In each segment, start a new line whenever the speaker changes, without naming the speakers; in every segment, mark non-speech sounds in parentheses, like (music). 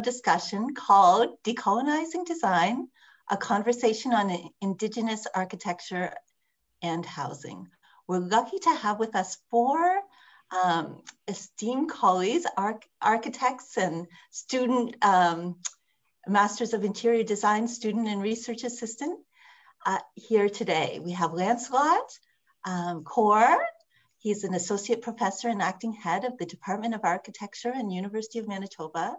panel discussion called Decolonizing Design, a conversation on Indigenous architecture and housing. We're lucky to have with us four um, esteemed colleagues, arch architects and student, um, Masters of Interior Design student and research assistant uh, here today. We have Lancelot um, Coar. He's an associate professor and acting head of the Department of Architecture and University of Manitoba.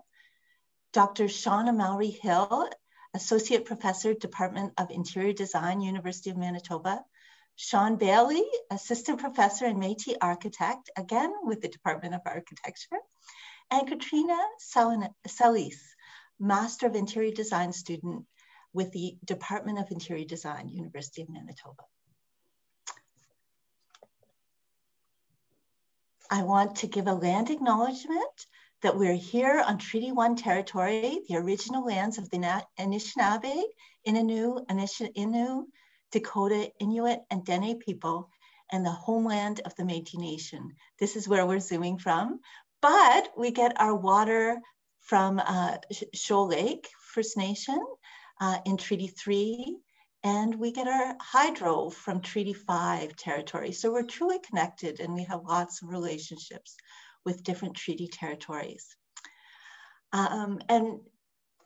Dr. Shauna Mallory Hill, associate professor, Department of Interior Design, University of Manitoba. Sean Bailey, assistant professor and Métis architect, again with the Department of Architecture. And Katrina Salis, Master of Interior Design student with the Department of Interior Design, University of Manitoba. I want to give a land acknowledgement that we're here on Treaty 1 territory, the original lands of the Anishinaabe, Innu, Innu, Dakota, Inuit, and Dene people, and the homeland of the Métis Nation. This is where we're zooming from, but we get our water from uh, Shoal Lake First Nation uh, in Treaty 3, and we get our hydro from Treaty 5 territory. So we're truly connected and we have lots of relationships with different treaty territories. Um, and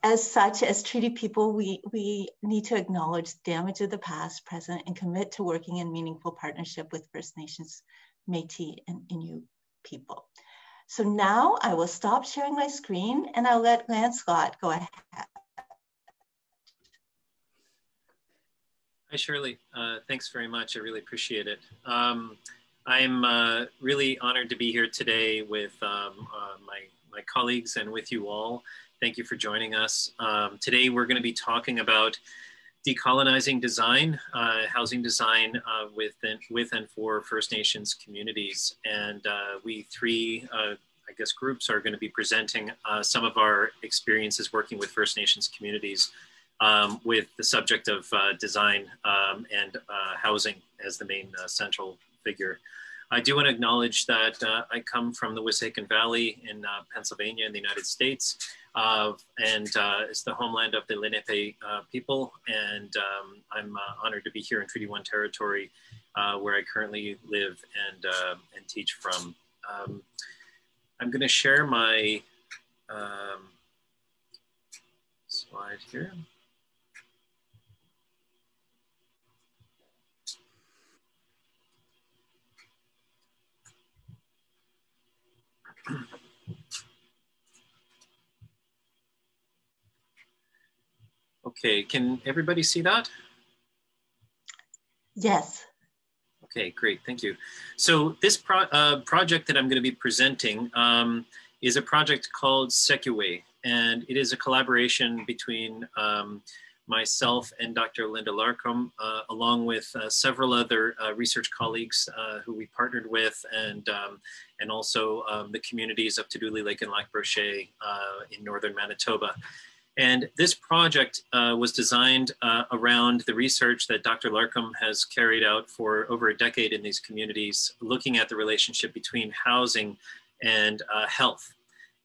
as such, as treaty people, we, we need to acknowledge damage of the past, present, and commit to working in meaningful partnership with First Nations, Métis, and Inuit people. So now I will stop sharing my screen and I'll let Lancelot go ahead.
Hi, Shirley. Uh, thanks very much. I really appreciate it. Um, I'm uh, really honored to be here today with um, uh, my, my colleagues and with you all. Thank you for joining us. Um, today, we're going to be talking about decolonizing design, uh, housing design uh, with, and, with and for First Nations communities. And uh, we three, I guess, groups are going to be presenting some of our experiences working with First Nations communities um, with the subject of uh, design um, and uh, housing as the main uh, central figure. I do want to acknowledge that uh, I come from the Wissahickon Valley in uh, Pennsylvania in the United States, and it's the homeland of the Lenape people, and um, I'm honored to be here in Treaty 1 territory where I currently live and, and teach from. Um, I'm going to share my um, slide here. Okay, can everybody see that?
Yes.
Okay, great, thank you. So this pro uh, project that I'm gonna be presenting um, is a project called Sekiwe, and it is a collaboration between um, myself and Dr. Linda Larcombe, uh, along with uh, several other uh, research colleagues uh, who we partnered with, and um, and also um, the communities of Tadoule Lake and Lac Brochet uh, in northern Manitoba. And this project uh, was designed around the research that Dr. Larcombe has carried out for over a decade in these communities, looking at the relationship between housing and health.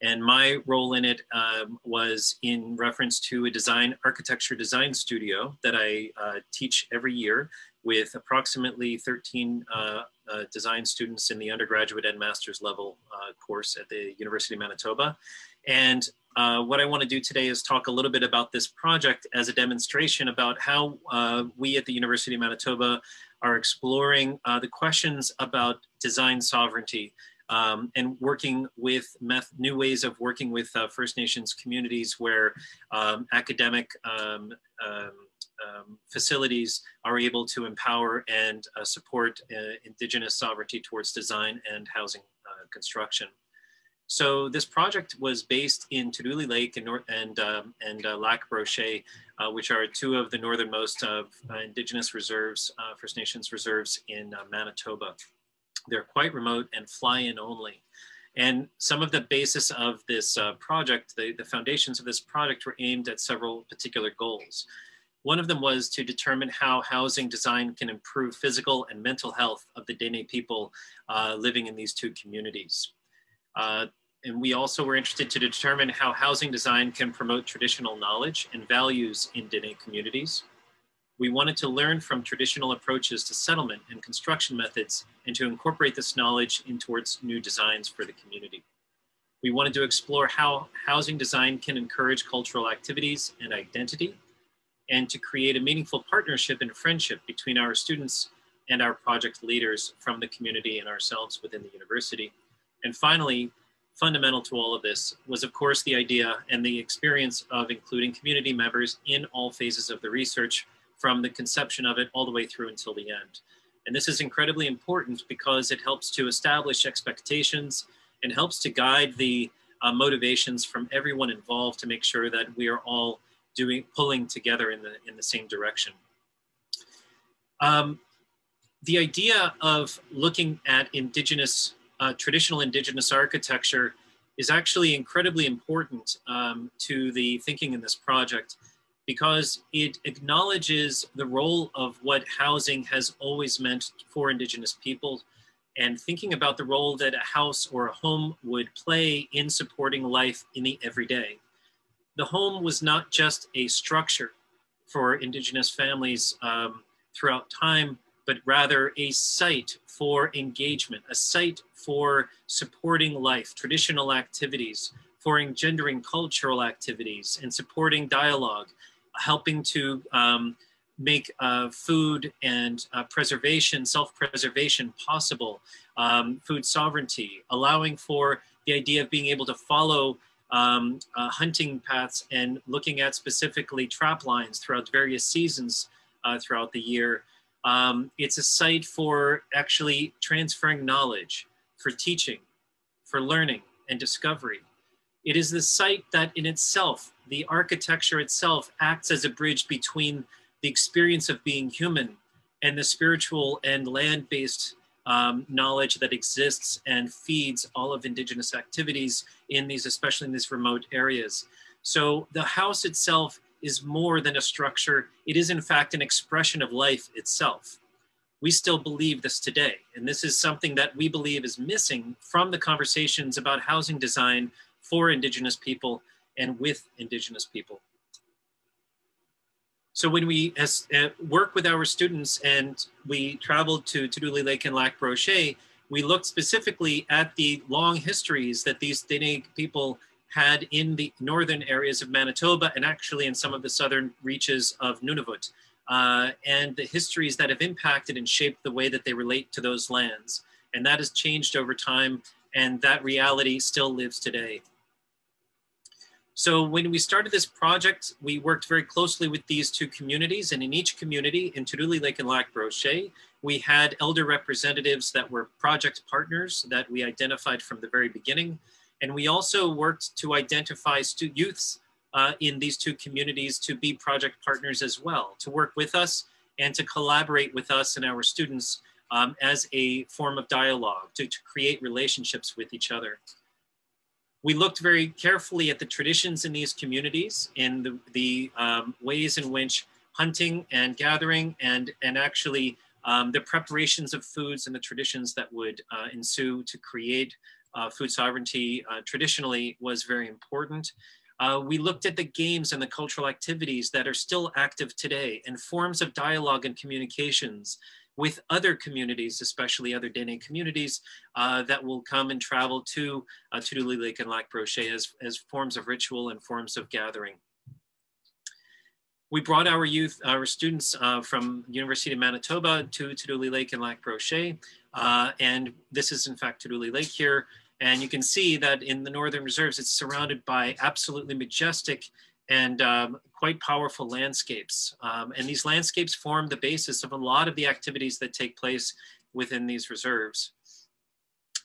And my role in it um, was in reference to a design architecture design studio that I uh, teach every year with approximately 13 uh, uh, design students in the undergraduate and master's level uh, course at the University of Manitoba. And uh, what I want to do today is talk a little bit about this project as a demonstration about how uh, we at the University of Manitoba are exploring the questions about design sovereignty um, and working with new ways of working with uh, First Nations communities where um, academic um, um, um facilities are able to empower and uh, support uh, Indigenous sovereignty towards design and housing uh, construction. So this project was based in Tadoule Lake and, and, um, and uh, Lac Brochet, uh, which are two of the northernmost of uh, Indigenous reserves, uh, First Nations reserves in uh, Manitoba. They're quite remote and fly in only. And some of the basis of this project, the, the foundations of this project were aimed at several particular goals. One of them was to determine how housing design can improve physical and mental health of the Dene people uh, living in these two communities. Uh, and we also were interested to determine how housing design can promote traditional knowledge and values in Dene communities. We wanted to learn from traditional approaches to settlement and construction methods and to incorporate this knowledge in towards new designs for the community. We wanted to explore how housing design can encourage cultural activities and identity and to create a meaningful partnership and friendship between our students and our project leaders from the community and ourselves within the university. And finally, fundamental to all of this was of course the idea and the experience of including community members in all phases of the research from the conception of it all the way through until the end. And this is incredibly important because it helps to establish expectations and helps to guide the uh, motivations from everyone involved to make sure that we are all doing pulling together in the in the same direction. Um, the idea of looking at indigenous uh, traditional indigenous architecture is actually incredibly important um, to the thinking in this project because it acknowledges the role of what housing has always meant for indigenous people and thinking about the role that a house or a home would play in supporting life in the everyday. The home was not just a structure for indigenous families um, throughout time, but rather a site for engagement, a site for supporting life, traditional activities, for engendering cultural activities and supporting dialogue, helping to um, make uh, food and uh, preservation, self-preservation possible, um, food sovereignty, allowing for the idea of being able to follow um, uh, hunting paths and looking at specifically trap lines throughout various seasons uh, throughout the year, um, it's a site for actually transferring knowledge, for teaching, for learning and discovery. It is the site that in itself, the architecture itself acts as a bridge between the experience of being human and the spiritual and land-based um, knowledge that exists and feeds all of indigenous activities in these, especially in these remote areas. So the house itself is more than a structure. It is in fact an expression of life itself. We still believe this today. And this is something that we believe is missing from the conversations about housing design for Indigenous people and with Indigenous people. So when we as, uh, work with our students and we traveled to Tadoule Lake and Lac Brochet, we looked specifically at the long histories that these Dene people had in the northern areas of Manitoba and actually in some of the southern reaches of Nunavut, uh, and the histories that have impacted and shaped the way that they relate to those lands. And that has changed over time, and that reality still lives today. So when we started this project, we worked very closely with these two communities, and in each community, in Tadoule Lake and Lac Brochet, we had elder representatives that were project partners that we identified from the very beginning. And we also worked to identify youths uh, in these two communities to be project partners as well, to work with us and to collaborate with us and our students um, as a form of dialogue, to, to create relationships with each other. We looked very carefully at the traditions in these communities and the, the um, ways in which hunting and gathering and, and actually um, the preparations of foods and the traditions that would uh, ensue to create uh, food sovereignty uh, traditionally was very important. Uh, we looked at the games and the cultural activities that are still active today and forms of dialogue and communications with other communities, especially other Dene communities uh, that will come and travel to uh, Tadoule Lake and Lac Brochet as, as forms of ritual and forms of gathering. We brought our youth, our students uh, from University of Manitoba to Tadoule Lake and Lac Brochet. Uh, and this is in fact Tadoule Lake here. And you can see that in the Northern Reserves, it's surrounded by absolutely majestic and um, quite powerful landscapes. Um, and these landscapes form the basis of a lot of the activities that take place within these reserves.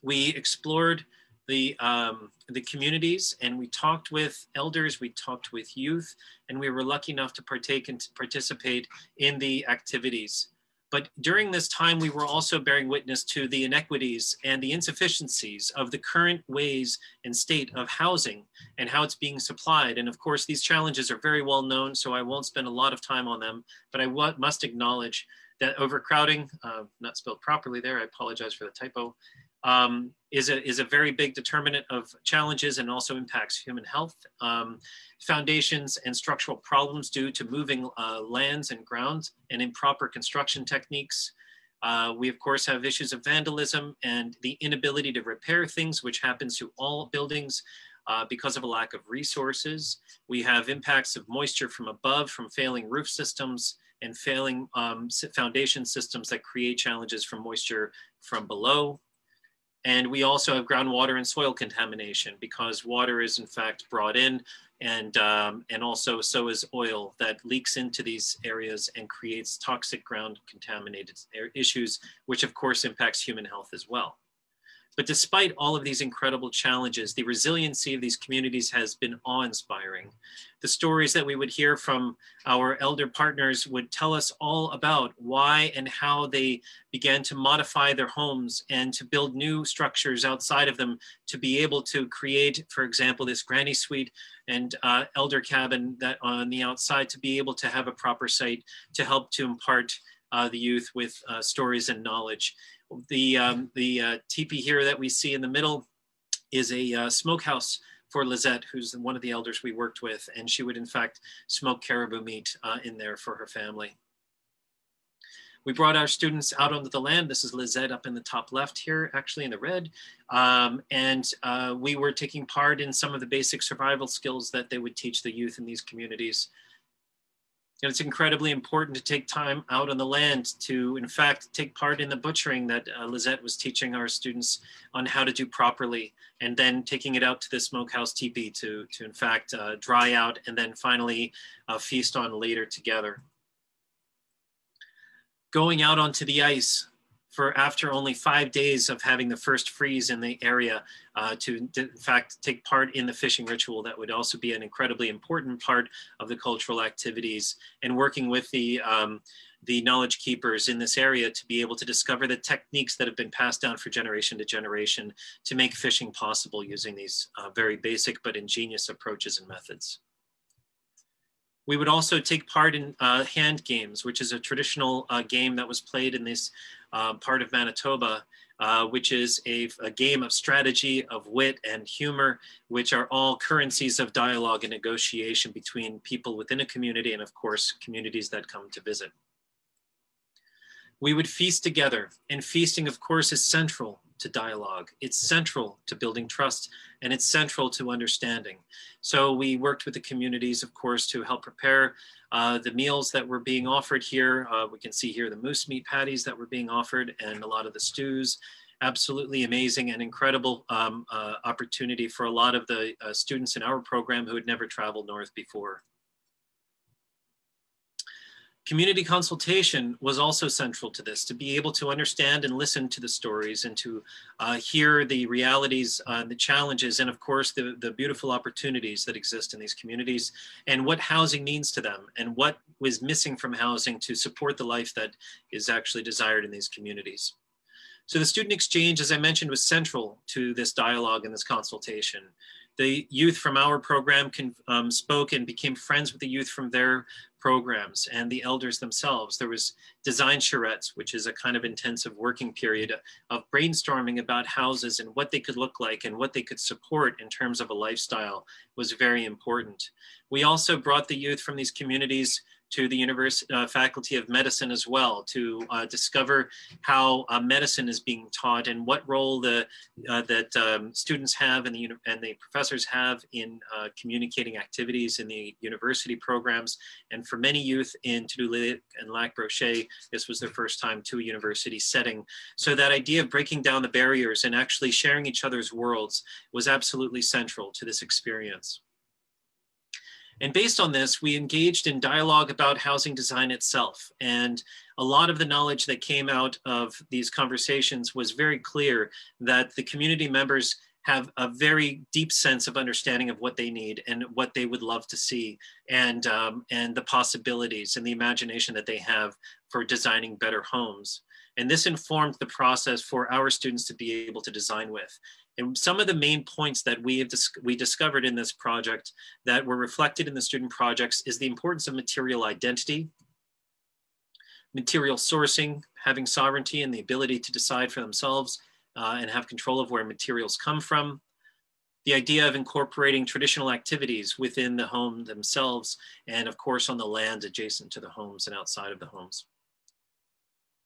We explored the, um, the communities and we talked with elders, we talked with youth, and we were lucky enough to partake and to participate in the activities. But during this time, we were also bearing witness to the inequities and the insufficiencies of the current ways and state of housing and how it's being supplied. And of course, these challenges are very well known, so I won't spend a lot of time on them, but I must acknowledge that overcrowding, uh, not spelled properly there, I apologize for the typo, um, is, a, is a very big determinant of challenges and also impacts human health. Um, foundations and structural problems due to moving uh, lands and grounds and improper construction techniques. Uh, we of course have issues of vandalism and the inability to repair things, which happens to all buildings uh, because of a lack of resources. We have impacts of moisture from above, from failing roof systems and failing um, foundation systems that create challenges from moisture from below. And we also have groundwater and soil contamination because water is in fact brought in and, um, and also so is oil that leaks into these areas and creates toxic ground contaminated issues, which of course impacts human health as well. But despite all of these incredible challenges, the resiliency of these communities has been awe-inspiring. The stories that we would hear from our elder partners would tell us all about why and how they began to modify their homes and to build new structures outside of them to be able to create, for example, this granny suite and uh, elder cabin that on the outside to be able to have a proper site to help to impart uh, the youth with uh, stories and knowledge. The, um, the uh, teepee here that we see in the middle is a uh, smokehouse for Lizette, who's one of the elders we worked with, and she would in fact smoke caribou meat uh, in there for her family. We brought our students out onto the land. This is Lizette up in the top left here, actually in the red. Um, and uh, we were taking part in some of the basic survival skills that they would teach the youth in these communities. And it's incredibly important to take time out on the land to, in fact, take part in the butchering that uh, Lizette was teaching our students on how to do properly, and then taking it out to the smokehouse teepee to, to in fact, uh, dry out and then finally uh, feast on later together. Going out onto the ice, for after only five days of having the first freeze in the area uh, to, in fact, take part in the fishing ritual. That would also be an incredibly important part of the cultural activities and working with the, um, the knowledge keepers in this area to be able to discover the techniques that have been passed down for generation to generation to make fishing possible using these uh, very basic but ingenious approaches and methods. We would also take part in uh, hand games, which is a traditional uh, game that was played in this uh, part of Manitoba, uh, which is a, a, game of strategy, of wit and humor, which are all currencies of dialogue and negotiation between people within a community and of course, communities that come to visit. We would feast together and feasting of course is central to dialogue. It's central to building trust and it's central to understanding. So we worked with the communities, of course, to help prepare uh, the meals that were being offered here. Uh, we can see here the moose meat patties that were being offered and a lot of the stews. Absolutely amazing and incredible um, uh, opportunity for a lot of the uh, students in our program who had never traveled north before. Community consultation was also central to this, to be able to understand and listen to the stories and to uh, hear the realities, uh, the challenges, and of course, the, the beautiful opportunities that exist in these communities and what housing means to them and what was missing from housing to support the life that is actually desired in these communities. So the student exchange, as I mentioned, was central to this dialogue and this consultation the youth from our program can, um, spoke and became friends with the youth from their programs and the elders themselves. There was design charrettes, which is a kind of intensive working period of brainstorming about houses and what they could look like and what they could support in terms of a lifestyle was very important. We also brought the youth from these communities to the University uh, Faculty of Medicine as well to uh, discover how uh, medicine is being taught and what role the uh, that um, students have and the and the professors have in uh, communicating activities in the university programs. And for many youth in Tadoule and Lac Brochet, this was their first time to a university setting. So that idea of breaking down the barriers and actually sharing each other's worlds was absolutely central to this experience. And based on this, we engaged in dialogue about housing design itself. And a lot of the knowledge that came out of these conversations was very clear that the community members have a very deep sense of understanding of what they need and what they would love to see and, um, and the possibilities and the imagination that they have for designing better homes. And this informed the process for our students to be able to design with. And some of the main points that we have dis we discovered in this project that were reflected in the student projects is the importance of material identity, material sourcing, having sovereignty and the ability to decide for themselves, uh, and have control of where materials come from. The idea of incorporating traditional activities within the home themselves, and of course on the land adjacent to the homes and outside of the homes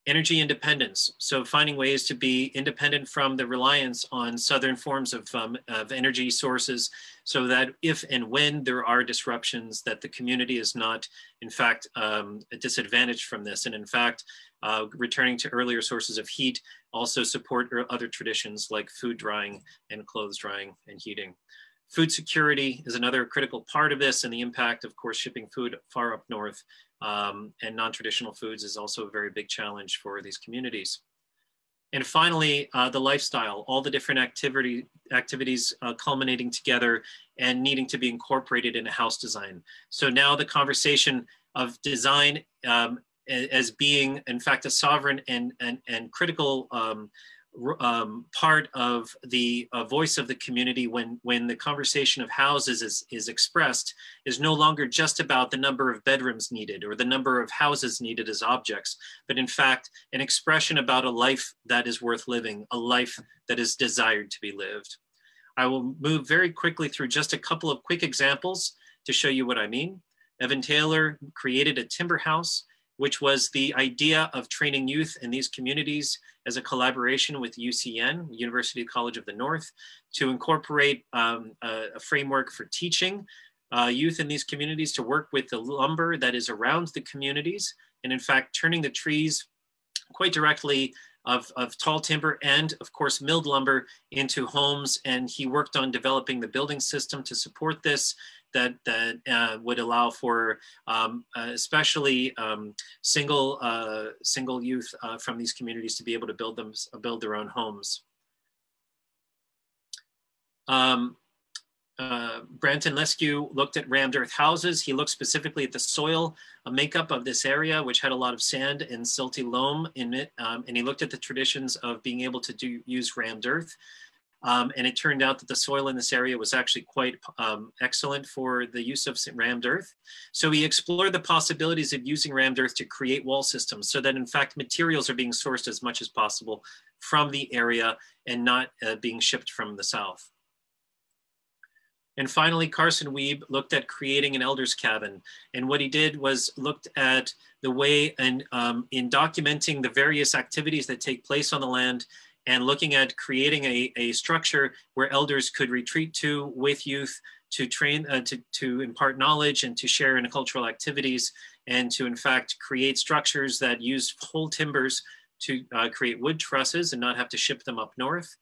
energy independence. So finding ways to be independent from the reliance on southern forms of, um, of energy sources so that if and when there are disruptions that the community is not in fact um, disadvantaged from this. And in fact, uh, returning to earlier sources of heat also support other traditions like food drying and clothes drying and heating. Food security is another critical part of this and the impact of course shipping food far up north um, and non-traditional foods is also a very big challenge for these communities. And finally, uh, the lifestyle, all the different activity, activities uh, culminating together and needing to be incorporated in a house design. So now the conversation of design um, as being, in fact, a sovereign and, and, and critical um, um, part of the uh, voice of the community when when the conversation of houses is, is expressed is no longer just about the number of bedrooms needed or the number of houses needed as objects, but in fact, an expression about a life that is worth living, a life that is desired to be lived. I will move very quickly through just a couple of quick examples to show you what I mean. Evan Taylor created a timber house which was the idea of training youth in these communities as a collaboration with UCN, University College of the North, to incorporate um, a, a, framework for teaching uh, youth in these communities to work with the lumber that is around the communities, and in fact, turning the trees quite directly of, of tall timber and of course milled lumber into homes. And he worked on developing the building system to support this that that uh, would allow for um, uh, especially um, single uh, single youth uh, from these communities to be able to build them build their own homes. Um, uh, Branton Lescue looked at rammed earth houses. He looked specifically at the soil makeup of this area, which had a lot of sand and silty loam in it. Um, and he looked at the traditions of being able to do use rammed earth. Um, and it turned out that the soil in this area was actually quite um, excellent for the use of rammed earth. So we explored the possibilities of using rammed earth to create wall systems so that in fact materials are being sourced as much as possible from the area and not uh, being shipped from the south. And finally, Carson Weeb looked at creating an elder's cabin. And what he did was looked at the way and um, in documenting the various activities that take place on the land and looking at creating a, a structure where elders could retreat to with youth to train, uh, to, to impart knowledge and to share in cultural activities and to in fact create structures that use whole timbers to uh, create wood trusses and not have to ship them up north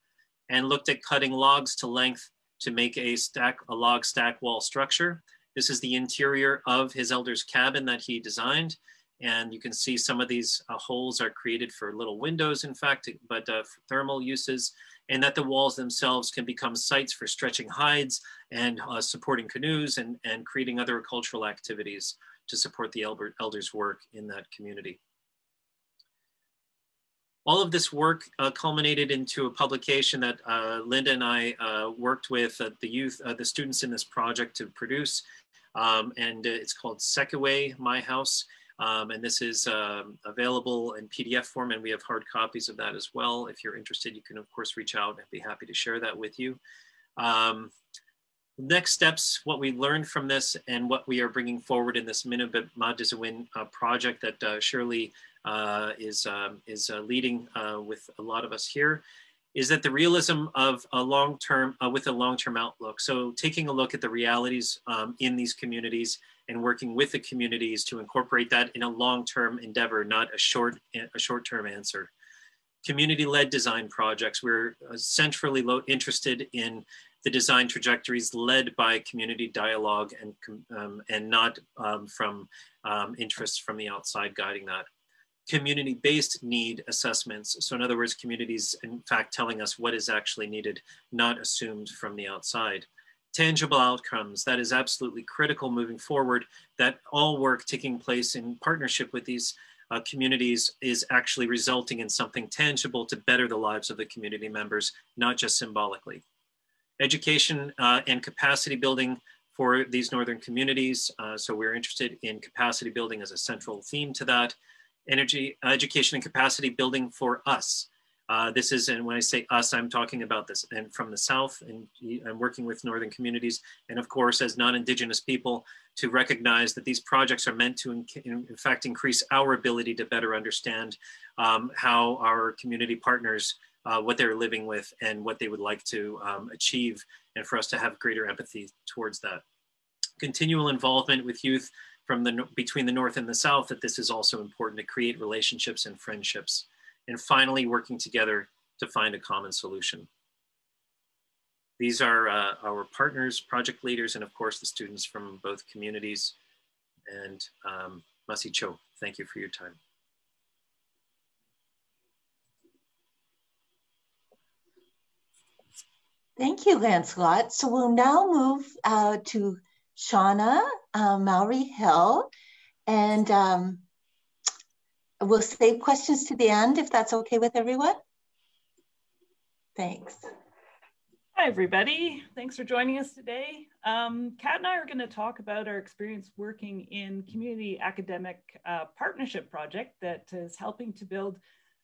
and looked at cutting logs to length to make a stack, a log stack wall structure. This is the interior of his elder's cabin that he designed. And you can see some of these uh, holes are created for little windows, in fact, but uh, thermal uses, and that the walls themselves can become sites for stretching hides and uh, supporting canoes and, and creating other cultural activities to support the elder, elders' work in that community. All of this work uh, culminated into a publication that uh, Linda and I uh, worked with the youth, the students in this project to produce. Um, and it's called Sekeway, My House. Um, and this is um, available in PDF form and we have hard copies of that as well. If you're interested, you can of course reach out. I'd be happy to share that with you. Um, next steps, what we learned from this and what we are bringing forward in this Mino Bimaadiziwin uh, project that uh, Shirley uh, is, um, is uh, leading uh, with a lot of us here is that the realism of a long-term, uh, with a long-term outlook. So taking a look at the realities um, in these communities and working with the communities to incorporate that in a long-term endeavor, not a short a short-term answer. Community-led design projects. We're uh, centrally interested in the design trajectories led by community dialogue and, um, and not um, from um, interests from the outside guiding that. Community-based need assessments. So in other words, communities in fact telling us what is actually needed, not assumed from the outside tangible outcomes. That is absolutely critical moving forward, that all work taking place in partnership with these uh, communities is actually resulting in something tangible to better the lives of the community members, not just symbolically. Education uh, and capacity building for these northern communities. Uh, so we're interested in capacity building as a central theme to that. Energy, education and capacity building for us. Uh, this is, and when I say us, I'm talking about this and from the South and I'm working with Northern communities. And of course, as non-Indigenous people to recognize that these projects are meant to, in, in fact, increase our ability to better understand um, how our community partners, uh, what they're living with and what they would like to um, achieve and for us to have greater empathy towards that. Continual involvement with youth from the between the North and the South, that this is also important to create relationships and friendships and finally working together to find a common solution. These are uh, our partners, project leaders, and of course the students from both communities. And um, Masi Cho, thank you for your time.
Thank you, Lancelot. So we'll now move uh, to Shauna uh, Mallory Hill. And um, We'll save questions to the end if that's okay with everyone. Thanks.
Hi, everybody. Thanks for joining us today. Um, Kat and I are going to talk about our experience working in community academic uh, partnership project that is helping to build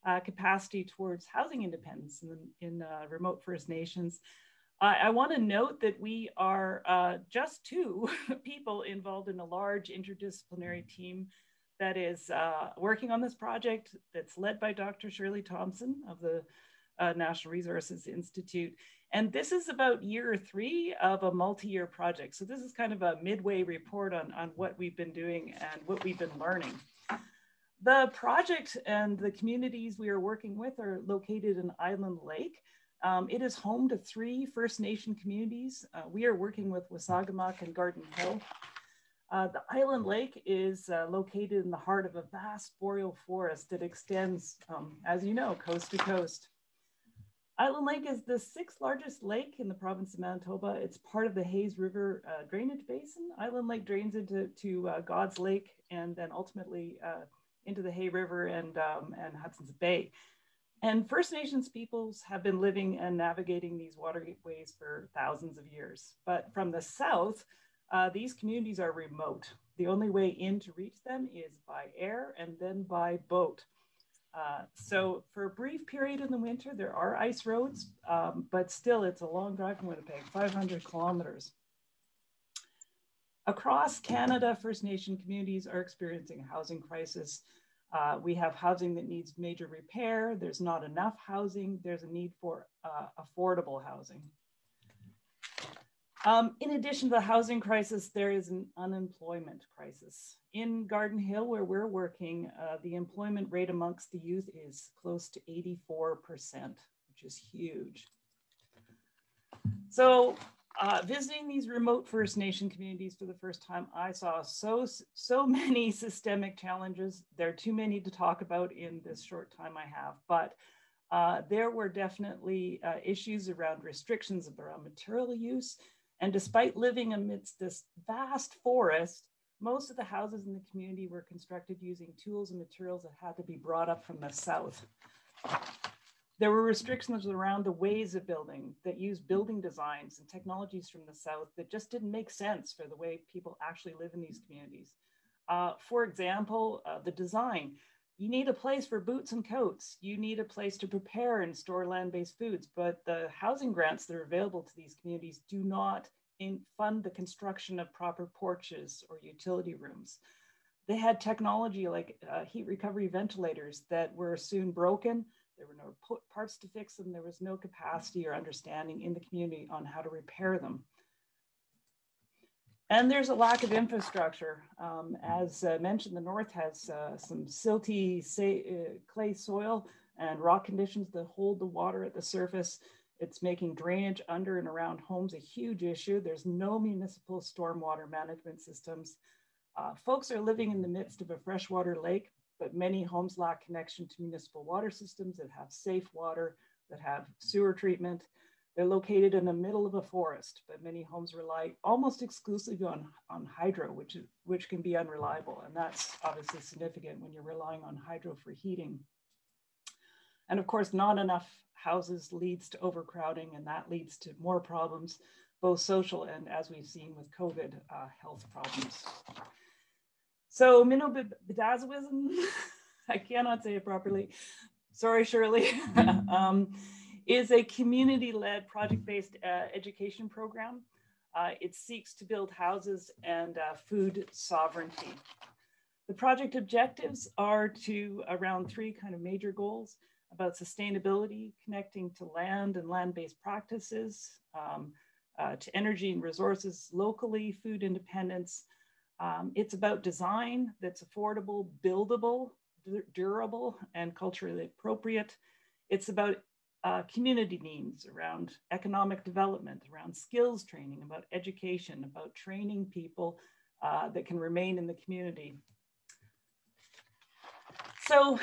uh, capacity towards housing independence in, in uh, remote First Nations. I want to note that we are uh, just two (laughs) people involved in a large interdisciplinary team that is uh, working on this project that's led by Dr. Shirley Thompson of the uh, Natural Resources Institute. And this is about year three of a multi-year project. So this is kind of a midway report on, on what we've been doing and what we've been learning. The project and the communities we are working with are located in Island Lake. Um, it is home to three First Nation communities. Uh, we are working with Wasagamack and Garden Hill. Uh, the island lake is uh, located in the heart of a vast boreal forest that extends, um, as you know, coast to coast. Island Lake is the sixth largest lake in the province of Manitoba. It's part of the Hayes River uh, drainage basin. Island Lake drains into to, uh, God's Lake and then ultimately uh, into the Hay River and, um, and Hudson's Bay. And First Nations peoples have been living and navigating these waterways for thousands of years. But from the south, uh, these communities are remote. The only way in to reach them is by air and then by boat. Uh, so for a brief period in the winter, there are ice roads, um, but still it's a long drive from Winnipeg, 500 kilometers. Across Canada, First Nation communities are experiencing a housing crisis. Uh, we have housing that needs major repair. There's not enough housing. There's a need for uh, affordable housing. Um, in addition to the housing crisis, there is an unemployment crisis. In Garden Hill, where we're working, uh, the employment rate amongst the youth is close to 84%, which is huge. So uh, visiting these remote First Nation communities for the first time, I saw so, so (laughs) many systemic challenges. There are too many to talk about in this short time I have, but uh, there were definitely uh, issues around restrictions around material use, and despite living amidst this vast forest, most of the houses in the community were constructed using tools and materials that had to be brought up from the south. There were restrictions around the ways of building that used building designs and technologies from the south that just didn't make sense for the way people actually live in these communities. Uh, for example, uh, the design you need a place for boots and coats. You need a place to prepare and store land-based foods, but the housing grants that are available to these communities do not fund the construction of proper porches or utility rooms. They had technology like uh, heat recovery ventilators that were soon broken. There were no parts to fix them. There was no capacity or understanding in the community on how to repair them. And there's a lack of infrastructure. Um, as uh, mentioned, the North has uh, some silty uh, clay soil and rock conditions that hold the water at the surface. It's making drainage under and around homes a huge issue. There's no municipal stormwater management systems. Uh, folks are living in the midst of a freshwater lake, but many homes lack connection to municipal water systems that have safe water, that have sewer treatment, they're located in the middle of a forest, but many homes rely almost exclusively on, on hydro, which, which can be unreliable. And that's obviously significant when you're relying on hydro for heating. And of course, not enough houses leads to overcrowding, and that leads to more problems, both social and, as we've seen with COVID, uh, health problems. So Minnow (laughs) I cannot say it properly, sorry, Shirley, (laughs) um, is a community-led project-based uh, education program. Uh, it seeks to build houses and uh, food sovereignty. The project objectives are to around three kind of major goals about sustainability, connecting to land and land-based practices, um, uh, to energy and resources locally, food independence. Um, it's about design that's affordable, buildable, durable, and culturally appropriate. It's about uh, community needs around economic development, around skills training, about education, about training people uh, that can remain in the community. So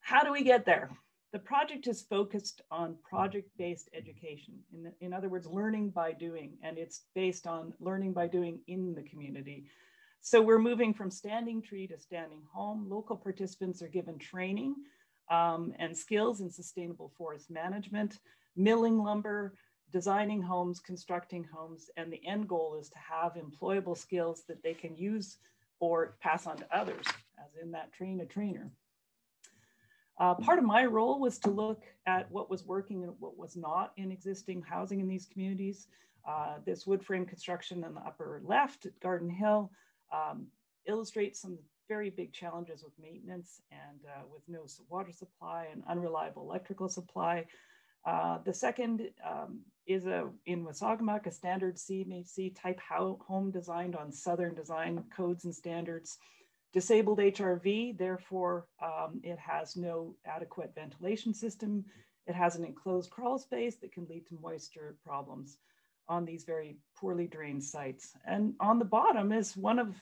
how do we get there? The project is focused on project-based education. In, in other words, learning by doing, and it's based on learning by doing in the community. So we're moving from standing tree to standing home. Local participants are given training um, and skills in sustainable forest management, milling lumber, designing homes, constructing homes, and the end goal is to have employable skills that they can use or pass on to others, as in that train a trainer. Uh, part of my role was to look at what was working and what was not in existing housing in these communities. Uh, this wood frame construction in the upper left at Garden Hill um, illustrates some very big challenges with maintenance and uh, with no water supply and unreliable electrical supply. Uh, the second um, is a, in Wasagamack, a standard CMHC type home designed on Southern design codes and standards. Disabled HRV, therefore, um, it has no adequate ventilation system. It has an enclosed crawl space that can lead to moisture problems on these very poorly drained sites. And on the bottom is one of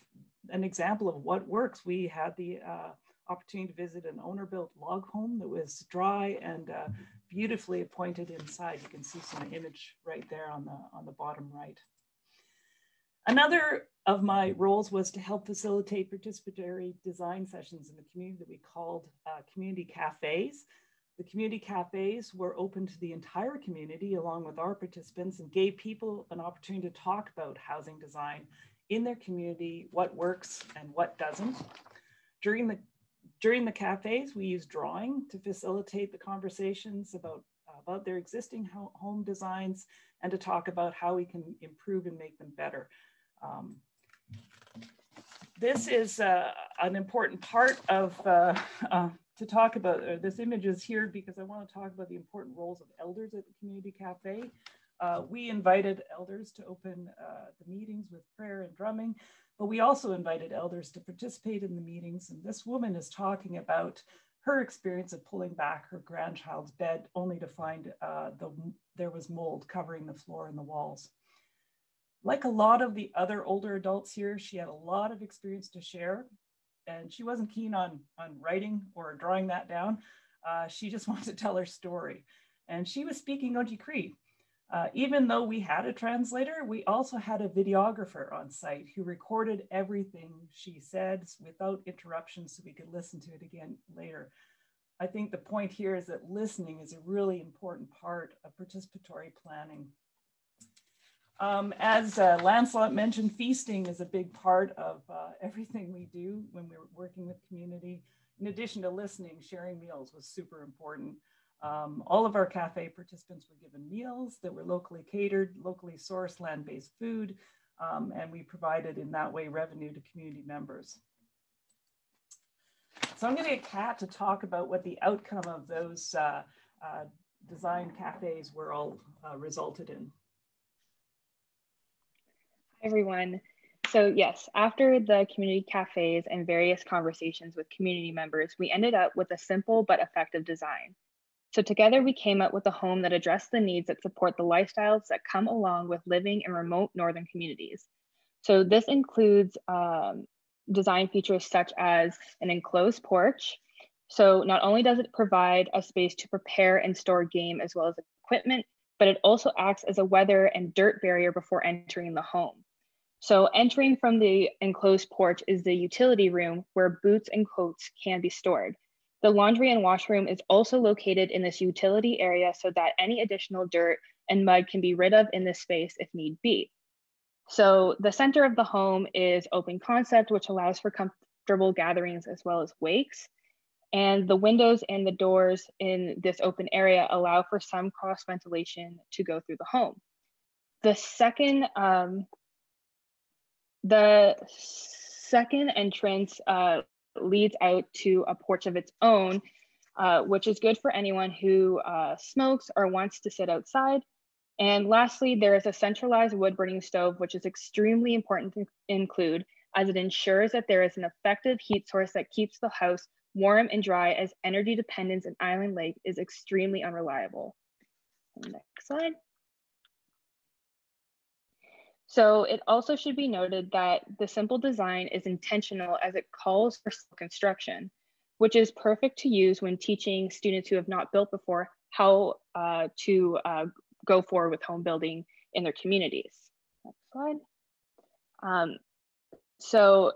an example of what works. We had the uh, opportunity to visit an owner built log home that was dry and uh, beautifully appointed inside. You can see some image right there on the, on the bottom right. Another of my roles was to help facilitate participatory design sessions in the community that we called uh, community cafes. The community cafes were open to the entire community along with our participants and gave people an opportunity to talk about housing design in their community, what works and what doesn't. During the, during the cafes, we use drawing to facilitate the conversations about, about their existing home designs and to talk about how we can improve and make them better. Um, this is uh, an important part of uh, uh, to talk about. This image is here because I want to talk about the important roles of elders at the community cafe. Uh, we invited elders to open uh, the meetings with prayer and drumming, but we also invited elders to participate in the meetings. And this woman is talking about her experience of pulling back her grandchild's bed only to find the, there was mold covering the floor and the walls. Like a lot of the other older adults here, she had a lot of experience to share and she wasn't keen on, on writing or drawing that down. Uh, she just (laughs) wanted to tell her story. And she was speaking Oji Cree. Uh, even though we had a translator, we also had a videographer on site who recorded everything she said without interruption so we could listen to it again later. I think the point here is that listening is a really important part of participatory planning. Um, as uh, Lancelot mentioned, feasting is a big part of uh, everything we do when we're working with community. In addition to listening, sharing meals was super important. Um, all of our cafe participants were given meals that were locally catered, locally sourced, land-based food, um, and we provided in that way revenue to community members. So I'm going to get Kat to talk about what the outcome of those uh, uh design cafes were all uh, resulted in Hi
everyone. So yes, after the community cafes and various conversations with community members, we ended up with a simple but effective design. So together we came up with a home that addressed the needs that support the lifestyles that come along with living in remote northern communities. So this includes um, design features such as an enclosed porch. So not only does it provide a space to prepare and store game as well as equipment, but it also acts as a weather and dirt barrier before entering the home. So entering from the enclosed porch is the utility room where boots and coats can be stored. The laundry and washroom is also located in this utility area so that any additional dirt and mud can be rid of in this space if need be. So the center of the home is open concept, which allows for comfortable gatherings as well as wakes. And the windows and the doors in this open area allow for some cross ventilation to go through the home. The second, um, the second entrance uh, leads out to a porch of its own, uh, which is good for anyone who uh, smokes or wants to sit outside. And lastly, there is a centralized wood burning stove, which is extremely important to include as it ensures that there is an effective heat source that keeps the house warm and dry as energy dependence in Island Lake is extremely unreliable. Next slide. So it also should be noted that the simple design is intentional as it calls for construction, which is perfect to use when teaching students who have not built before how uh, to uh, go forward with home building in their communities. Next slide. Um, so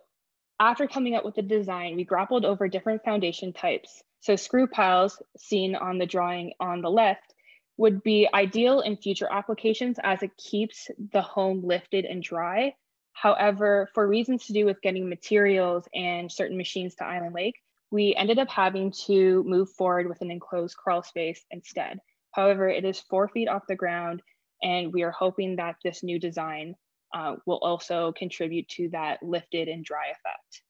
after coming up with the design, we grappled over different foundation types. So screw piles seen on the drawing on the left would be ideal in future applications as it keeps the home lifted and dry. However, for reasons to do with getting materials and certain machines to Island Lake, we ended up having to move forward with an enclosed crawl space instead. However, it is four feet off the ground and we are hoping that this new design uh, will also contribute to that lifted and dry effect.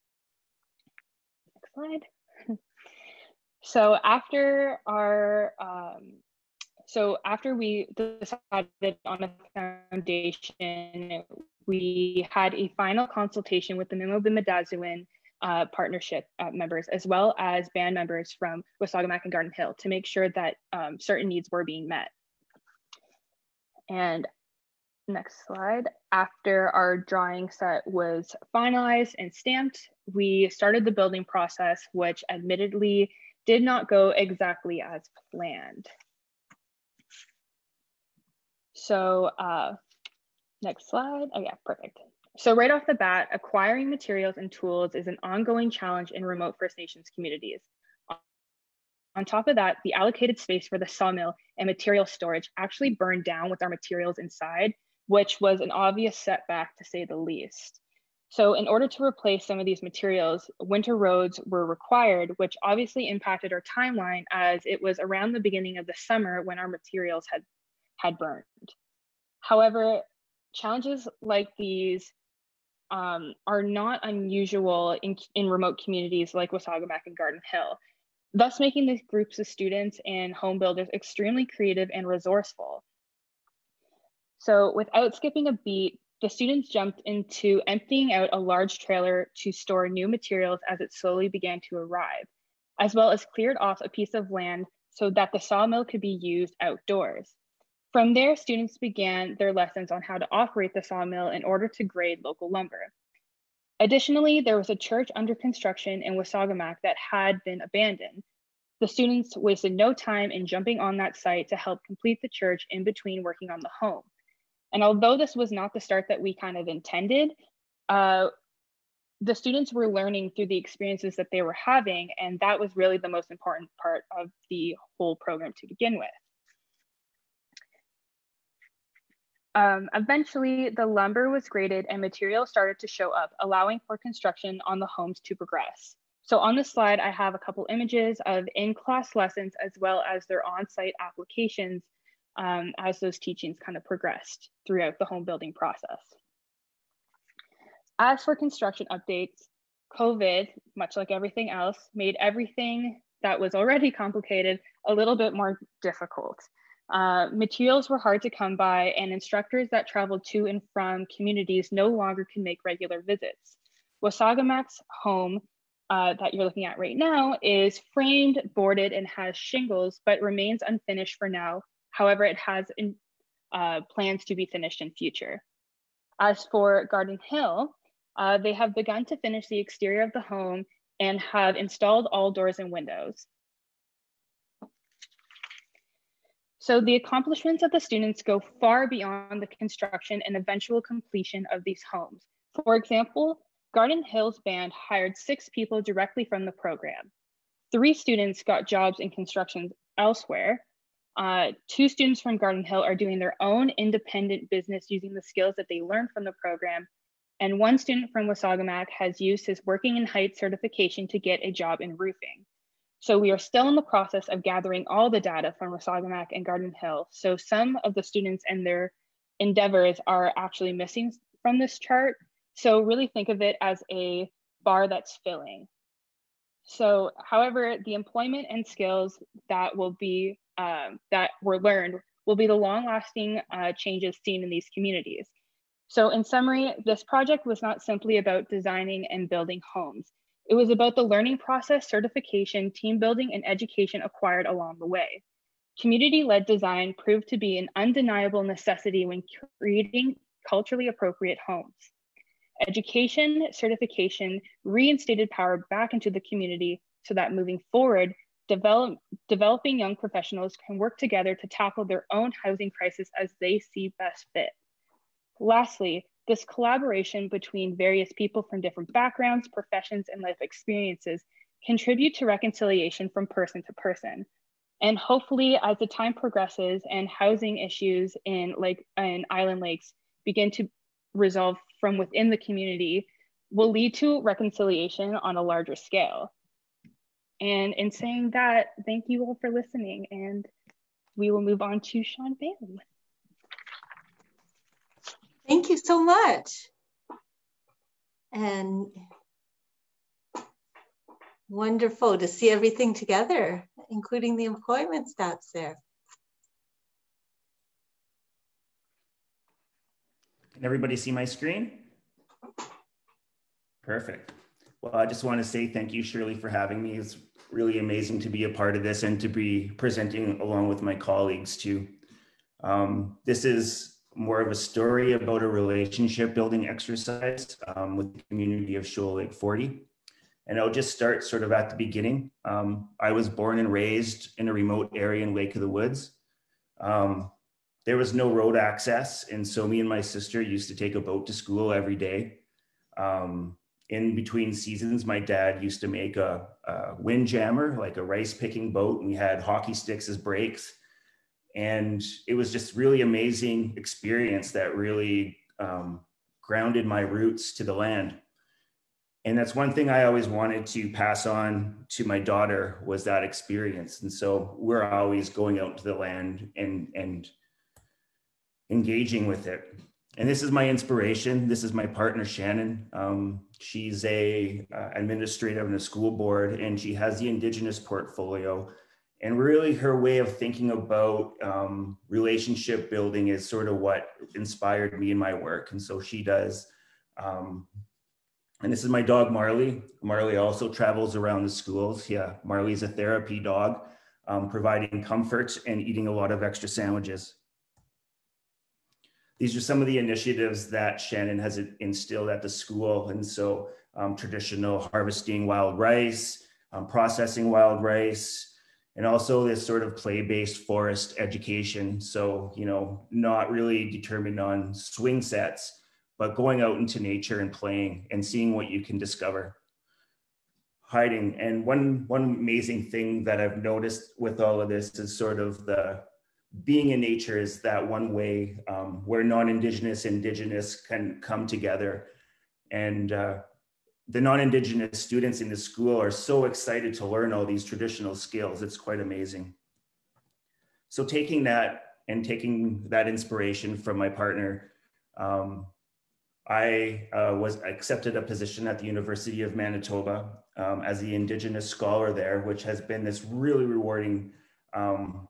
Next slide. (laughs) so after our, um, so after we decided on a foundation, we had a final consultation with the Mino Bimaadiziwin uh, partnership uh, members, as well as band members from Wasaga and Garden Hill to make sure that um, certain needs were being met. And next slide, after our drawing set was finalized and stamped, we started the building process, which admittedly did not go exactly as planned. So uh, next slide, oh yeah, perfect. So right off the bat, acquiring materials and tools is an ongoing challenge in remote First Nations communities. On top of that, the allocated space for the sawmill and material storage actually burned down with our materials inside, which was an obvious setback to say the least. So in order to replace some of these materials, winter roads were required, which obviously impacted our timeline as it was around the beginning of the summer when our materials had, had burned. However, challenges like these um, are not unusual in, in remote communities like Wasagamack and Garden Hill, thus making these groups of students and home builders extremely creative and resourceful. So without skipping a beat, the students jumped into emptying out a large trailer to store new materials as it slowly began to arrive, as well as cleared off a piece of land so that the sawmill could be used outdoors. From there, students began their lessons on how to operate the sawmill in order to grade local lumber. Additionally, there was a church under construction in Wasagamack that had been abandoned. The students wasted no time in jumping on that site to help complete the church in between working on the home. And although this was not the start that we kind of intended, uh, the students were learning through the experiences that they were having, and that was really the most important part of the whole program to begin with. Um, eventually, the lumber was graded and material started to show up, allowing for construction on the homes to progress. So on this slide, I have a couple images of in-class lessons as well as their on-site applications um, as those teachings kind of progressed throughout the home building process. As for construction updates, COVID, much like everything else, made everything that was already (laughs) complicated a little bit more difficult. Uh, materials were hard to come by, and instructors that traveled to and from communities no longer can make regular visits. Wasagamack's home uh, that you're looking at right now is framed, boarded, and has shingles, but remains unfinished for now. However, it has in, uh, plans to be finished in future. As for Garden Hill, uh, they have begun to finish the exterior of the home and have installed all doors and windows. So the accomplishments of the students go far beyond the construction and eventual completion of these homes. For example, Garden Hills Band hired six people directly from the program. Three students got jobs in construction elsewhere. Uh, two students from Garden Hill are doing their own independent business using the skills that they learned from the program. And one student from Wasagamack has used his Working in Heights certification to get a job in roofing. So we are still in the process of gathering all the data from Wasagamack and Garden Hill. So some of the students and their endeavors are actually missing from this chart. So really think of it as a bar that's filling. So however, the employment and skills that will be, um, that were learned will be the long lasting uh, changes seen in these communities. So in summary, this project was not simply about designing and building homes. It was about the learning process, certification, team building, and education acquired along the way. Community-led design proved to be an undeniable necessity when creating culturally appropriate homes. Education, certification reinstated power back into the community so that moving forward, develop, developing young professionals can work together to tackle their own housing crisis as they see best fit. Lastly, this collaboration between various people from different backgrounds, professions, and life experiences contribute to reconciliation from person to person. And hopefully, as the time progresses and housing issues in Lake and Island Lakes begin to resolve from within the community, will lead to reconciliation on a larger scale. And in saying that, thank you all for listening, and we will move on to Sean Bailey.
Thank you so much. And wonderful to see everything together, including the employment stats there.
Can everybody see my screen? Perfect. Well, I just want to say thank you, Shirley, for having me. It's really amazing to be a part of this and to be presenting along with my colleagues too. Um, this is more of a story about a relationship building exercise um, with the community of Shoal Lake 40. And I'll just start sort of at the beginning. Um, I was born and raised in a remote area in Lake of the Woods. Um, there was no road access. And so me and my sister used to take a boat to school every day. Um, in between seasons, my dad used to make a, a wind jammer, like a rice picking boat, and we had hockey sticks as brakes and it was just really amazing experience that really um, grounded my roots to the land. And that's one thing i always wanted to pass on to my daughter was that experience. And so we're always going out to the land and and engaging with it. And this is my inspiration. This is my partner shannon. Um, she's a uh, administrative in a school board and she has the indigenous portfolio and really her way of thinking about um, relationship building is sort of what inspired me in my work and so she does. Um, and this is my dog marley. Marley also travels around the schools. Yeah marley's a therapy dog um, providing comfort and eating a lot of extra sandwiches. These are some of the initiatives that shannon has instilled at the school and so um, traditional harvesting wild rice um, processing wild rice and also this sort of play-based forest education. So, you know, not really determined on swing sets, but going out into nature and playing and seeing what you can discover. Hiding. And one, one amazing thing that I've noticed with all of this is sort of the being in nature is that one way um, where non-Indigenous, Indigenous can come together. And uh, the non-indigenous students in the school are so excited to learn all these traditional skills. It's quite amazing. So taking that and taking that inspiration from my partner, um, I uh, was accepted a position at the University of Manitoba um, as the Indigenous scholar there, which has been this really rewarding um,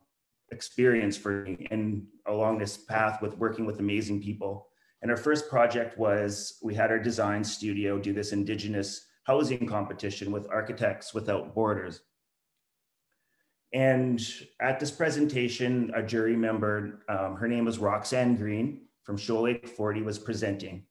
experience for me and along this path with working with amazing people. And our first project was we had our design studio do this indigenous housing competition with Architects Without Borders. And at this presentation, a jury member, um, her name was Roxanne Green from Shoal Lake 40 was presenting.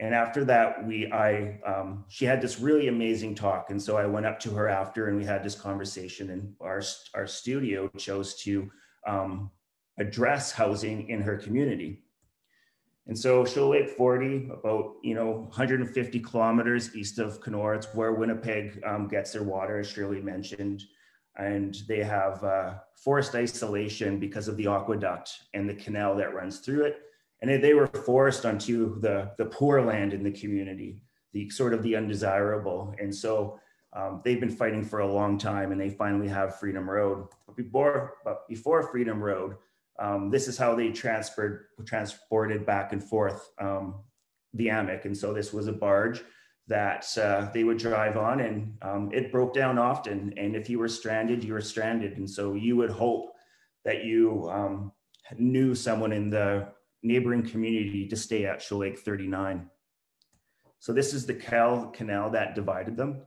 And after that, we, I, um, she had this really amazing talk. And so I went up to her after and we had this conversation and our, our studio chose to um, address housing in her community. And so Shoal Lake 40, about you know 150 kilometers east of Kenora, it's where Winnipeg um, gets their water, as Shirley mentioned. And they have uh, forced isolation because of the aqueduct and the canal that runs through it. And they were forced onto the, the poor land in the community, the sort of the undesirable. And so um, they've been fighting for a long time and they finally have Freedom Road. But before, but before Freedom Road, um, this is how they transferred, transported back and forth um, the Amic. And so this was a barge that uh, they would drive on and um, it broke down often. And if you were stranded, you were stranded. And so you would hope that you um, knew someone in the neighboring community to stay at Shoal Lake 39. So this is the Cal Canal that divided them.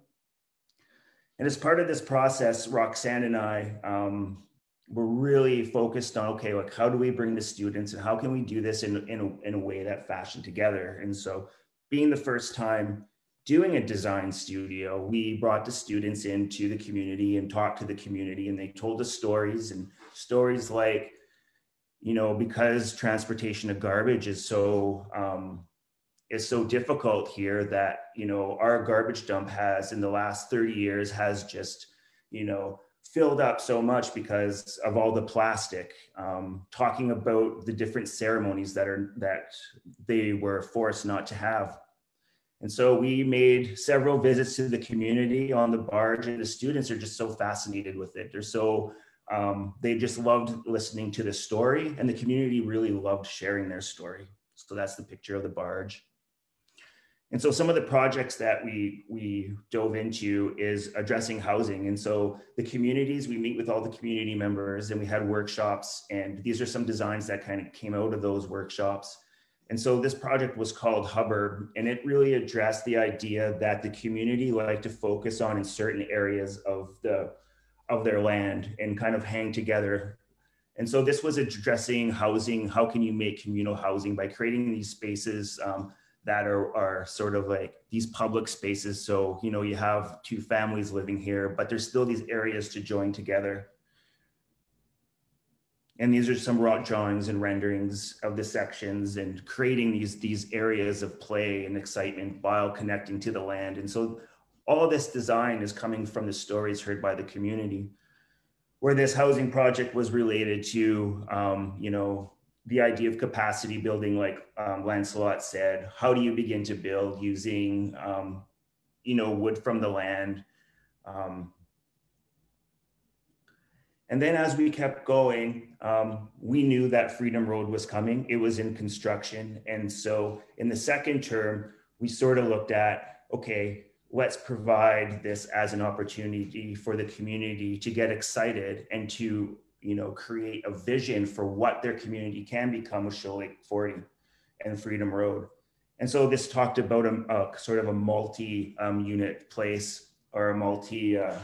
And as part of this process, Roxanne and I um, were really focused on, okay, like how do we bring the students and how can we do this in, in, a, in a way that fashion together? And so being the first time doing a design studio, we brought the students into the community and talked to the community and they told us stories and stories like, you know, because transportation of garbage is so um, is so difficult here that you know our garbage dump has in the last 30 years has just you know filled up so much because of all the plastic um, talking about the different ceremonies that are that they were forced not to have. And so we made several visits to the community on the barge and the students are just so fascinated with it. They're so um, they just loved listening to the story and the community really loved sharing their story. So that's the picture of the barge and so some of the projects that we we dove into is addressing housing. And so the communities, we meet with all the community members and we had workshops. And these are some designs that kind of came out of those workshops. And so this project was called Hubbard, and it really addressed the idea that the community like to focus on in certain areas of the of their land and kind of hang together. And so this was addressing housing. How can you make communal housing by creating these spaces? Um, that are, are sort of like these public spaces. So, you know, you have two families living here, but there's still these areas to join together. And these are some rock drawings and renderings of the sections and creating these, these areas of play and excitement while connecting to the land. And so all this design is coming from the stories heard by the community. Where this housing project was related to, um, you know, the idea of capacity building, like um, Lancelot said, how do you begin to build using, um, you know, wood from the land? Um, and then as we kept going, um, we knew that Freedom Road was coming. It was in construction. And so in the second term, we sort of looked at, okay, let's provide this as an opportunity for the community to get excited and to you know, create a vision for what their community can become with Shoal Lake 40 and Freedom Road. And so this talked about a, a sort of a multi-unit um, place or a multi uh,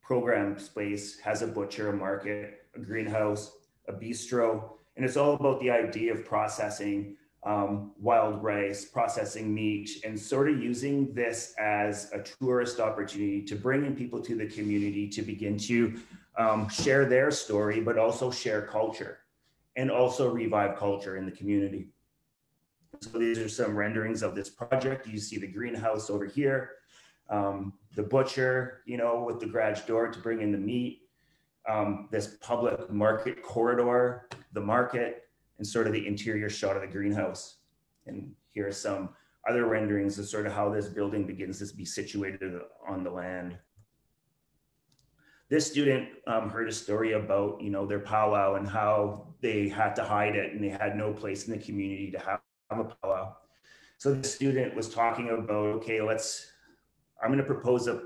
program space, has a butcher, a market, a greenhouse, a bistro, and it's all about the idea of processing um, wild rice, processing meat, and sort of using this as a tourist opportunity to bring in people to the community to begin to um, share their story, but also share culture and also revive culture in the community. So these are some renderings of this project. You see the greenhouse over here, um, the butcher, you know, with the garage door to bring in the meat, um, this public market corridor, the market, and sort of the interior shot of the greenhouse. And here are some other renderings of sort of how this building begins to be situated on the land. This student um, heard a story about, you know, their powwow and how they had to hide it and they had no place in the community to have, have a powwow. So the student was talking about, okay, let's, I'm going to propose a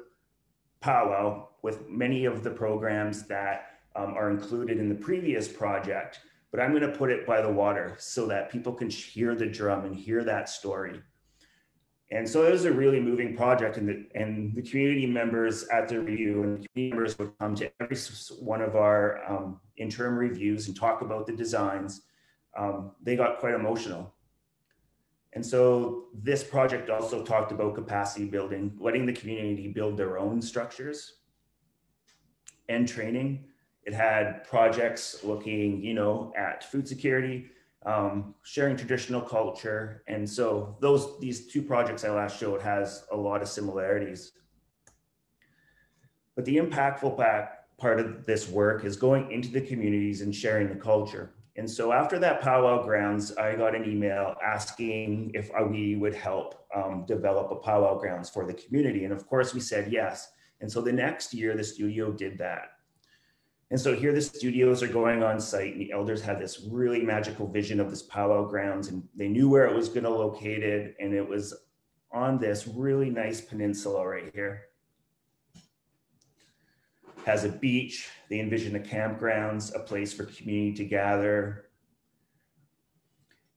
powwow with many of the programs that um, are included in the previous project but I'm going to put it by the water so that people can hear the drum and hear that story. And so it was a really moving project, and the, and the community members at the review and the community members would come to every one of our um, interim reviews and talk about the designs. Um, they got quite emotional. And so this project also talked about capacity building, letting the community build their own structures and training it had projects looking, you know, at food security, um, sharing traditional culture. And so those these two projects I last showed has a lot of similarities. But the impactful part of this work is going into the communities and sharing the culture. And so after that powwow grounds, I got an email asking if we would help um, develop a powwow grounds for the community. And of course we said yes. And so the next year the studio did that. And so here the studios are going on site and the elders had this really magical vision of this powwow grounds and they knew where it was going to located and it was on this really nice peninsula right here. Has a beach, they envision the campgrounds, a place for community to gather.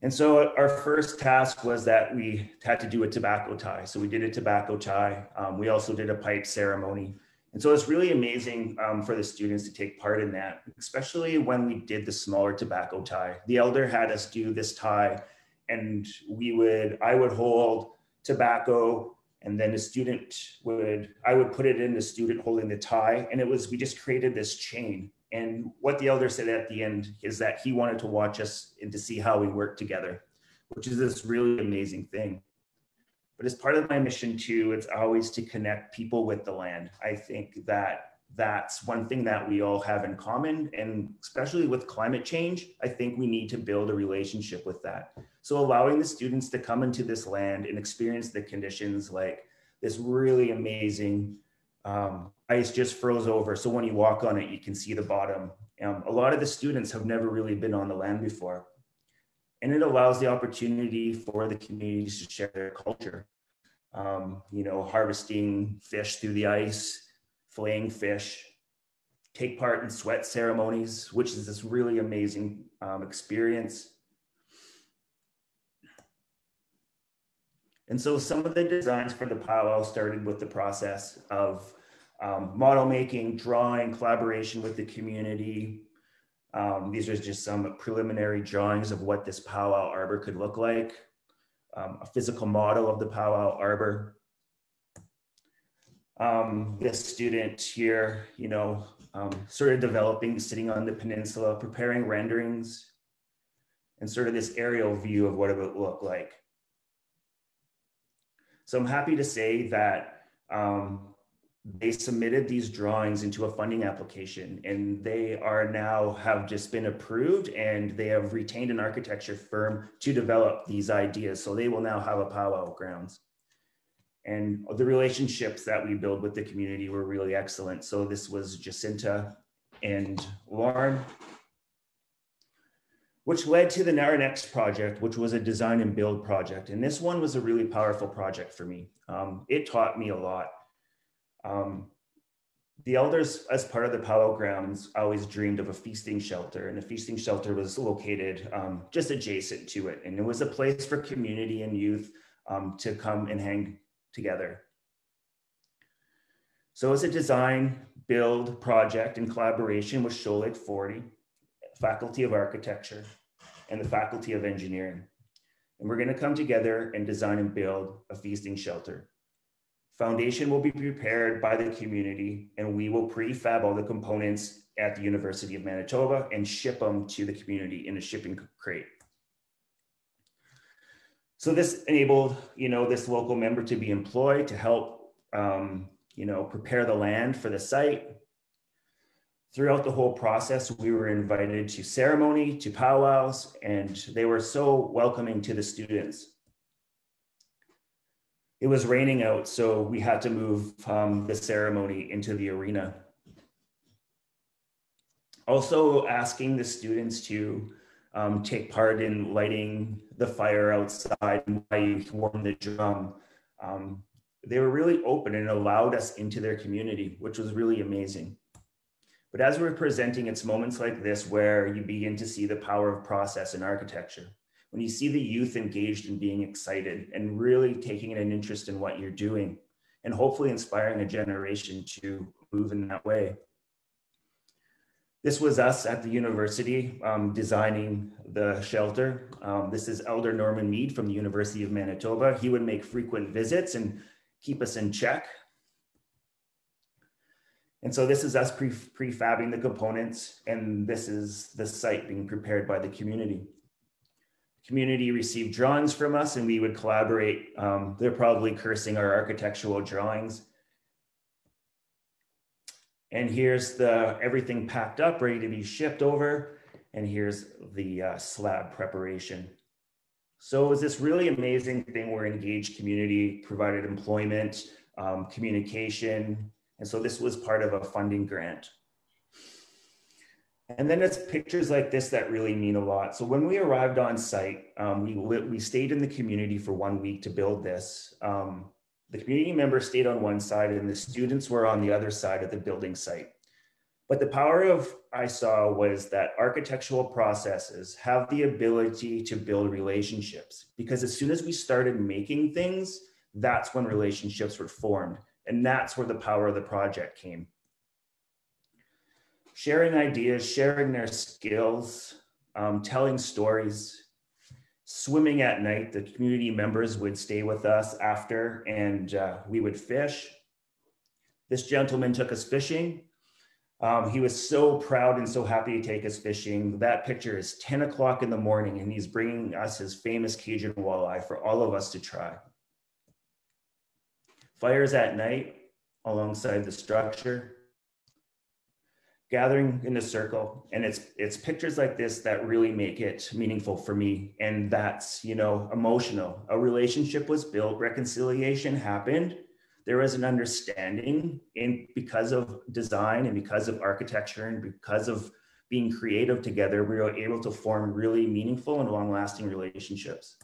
And so our first task was that we had to do a tobacco tie. So we did a tobacco tie. Um, we also did a pipe ceremony. And so it's really amazing um, for the students to take part in that, especially when we did the smaller tobacco tie. The elder had us do this tie and we would, I would hold tobacco and then the student would, I would put it in the student holding the tie. And it was, we just created this chain. And what the elder said at the end is that he wanted to watch us and to see how we work together, which is this really amazing thing. But as part of my mission too, it's always to connect people with the land. I think that that's one thing that we all have in common. And especially with climate change, I think we need to build a relationship with that. So allowing the students to come into this land and experience the conditions like this really amazing um, ice just froze over. So when you walk on it, you can see the bottom. Um, a lot of the students have never really been on the land before and it allows the opportunity for the communities to share their culture. Um, you know, harvesting fish through the ice, filleting fish, take part in sweat ceremonies, which is this really amazing um, experience. And so some of the designs for the powwow started with the process of um, model making, drawing, collaboration with the community, um, these are just some preliminary drawings of what this powwow arbor could look like. Um, a physical model of the powwow arbor. Um, this student here, you know, um, sort of developing, sitting on the peninsula, preparing renderings, and sort of this aerial view of what it would look like. So I'm happy to say that um, they submitted these drawings into a funding application and they are now have just been approved and they have retained an architecture firm to develop these ideas. So they will now have a powwow grounds. And the relationships that we build with the community were really excellent. So this was Jacinta and Lauren, which led to the next project, which was a design and build project. And this one was a really powerful project for me. Um, it taught me a lot. Um, the elders, as part of the powwow grounds, always dreamed of a feasting shelter, and the feasting shelter was located um, just adjacent to it. And it was a place for community and youth um, to come and hang together. So it's a design build project in collaboration with Lake 40, Faculty of Architecture, and the Faculty of Engineering. And we're gonna come together and design and build a feasting shelter. Foundation will be prepared by the community and we will prefab all the components at the University of Manitoba and ship them to the community in a shipping crate. So this enabled, you know, this local member to be employed to help, um, you know, prepare the land for the site. Throughout the whole process, we were invited to ceremony, to powwows, and they were so welcoming to the students it was raining out, so we had to move um, the ceremony into the arena. Also asking the students to um, take part in lighting the fire outside and while you warm the drum. Um, they were really open and allowed us into their community, which was really amazing. But as we're presenting, it's moments like this where you begin to see the power of process in architecture when you see the youth engaged and being excited and really taking an interest in what you're doing and hopefully inspiring a generation to move in that way. This was us at the university um, designing the shelter. Um, this is Elder Norman Mead from the University of Manitoba. He would make frequent visits and keep us in check. And so this is us pre prefabbing the components and this is the site being prepared by the community community received drawings from us and we would collaborate. Um, they're probably cursing our architectural drawings. And here's the everything packed up, ready to be shipped over. And here's the uh, slab preparation. So it was this really amazing thing where engaged community provided employment, um, communication. And so this was part of a funding grant. And then it's pictures like this that really mean a lot. So when we arrived on site, um, we, we stayed in the community for one week to build this. Um, the community members stayed on one side and the students were on the other side of the building site. But the power of I saw was that architectural processes have the ability to build relationships because as soon as we started making things, that's when relationships were formed. And that's where the power of the project came sharing ideas, sharing their skills, um, telling stories, swimming at night. The community members would stay with us after and uh, we would fish. This gentleman took us fishing. Um, he was so proud and so happy to take us fishing. That picture is 10 o'clock in the morning and he's bringing us his famous Cajun walleye for all of us to try. Fires at night alongside the structure gathering in a circle and it's it's pictures like this that really make it meaningful for me and that's you know emotional. A relationship was built reconciliation happened. There was an understanding and because of design and because of architecture and because of being creative together we were able to form really meaningful and long lasting relationships.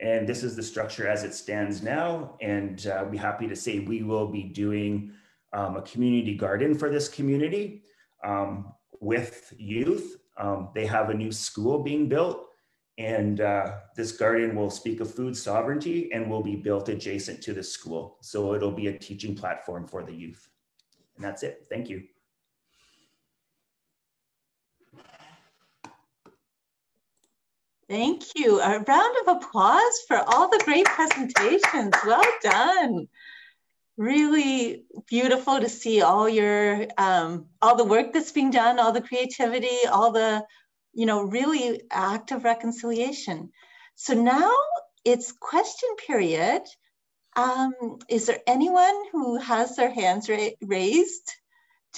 And this is the structure as it stands now and uh, we happy to say we will be doing um, a community garden for this community um, with youth. Um, they have a new school being built and uh, this garden will speak of food sovereignty and will be built adjacent to the school. So it'll be a teaching platform for the youth. And that's it. Thank you.
Thank you. A round of applause for all the great presentations. Well done really beautiful to see all your um, all the work that's being done all the creativity all the you know really active reconciliation. So now it's question period. Um, is there anyone who has their hands ra raised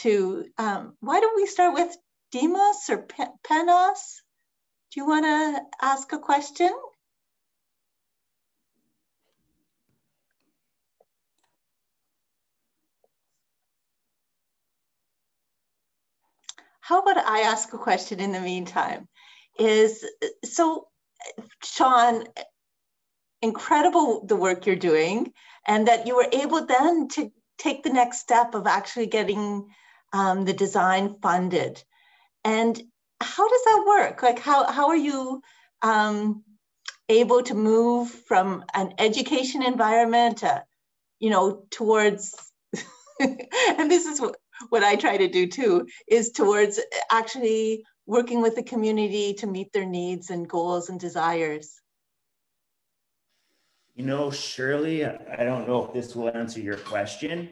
to um, why don't we start with demos or penos? Do you want to ask a question how about I ask a question in the meantime? Is so, Sean, incredible the work you're doing, and that you were able then to take the next step of actually getting um, the design funded. And how does that work? Like, how, how are you um, able to move from an education environment, to, you know, towards, (laughs) and this is what I try to do too is towards actually working with the community to meet their needs and goals and desires.
You know, Shirley, I don't know if this will answer your question,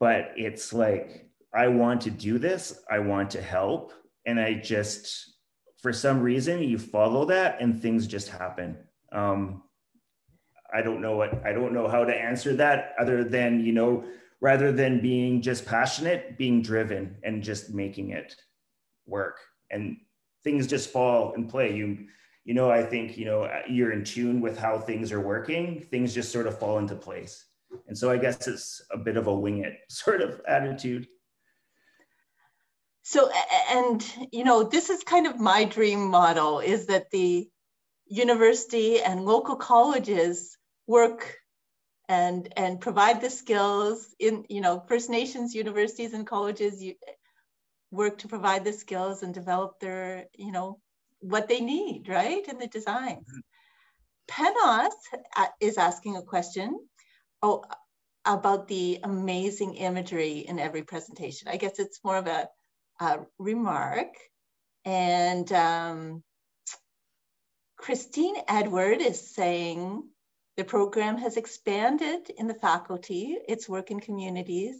but it's like, I want to do this, I want to help. And I just, for some reason, you follow that and things just happen. Um, I don't know what, I don't know how to answer that other than, you know, rather than being just passionate, being driven and just making it work. And things just fall in play. You, you know, I think, you know, you're in tune with how things are working, things just sort of fall into place. And so I guess it's a bit of a wing it (laughs) sort of attitude.
So, and, you know, this is kind of my dream model is that the university and local colleges work and and provide the skills in you know First Nations universities and colleges you, work to provide the skills and develop their you know what they need right in the designs. Penos is asking a question oh, about the amazing imagery in every presentation. I guess it's more of a, a remark. And um, Christine Edward is saying, the program has expanded in the faculty, its work in communities,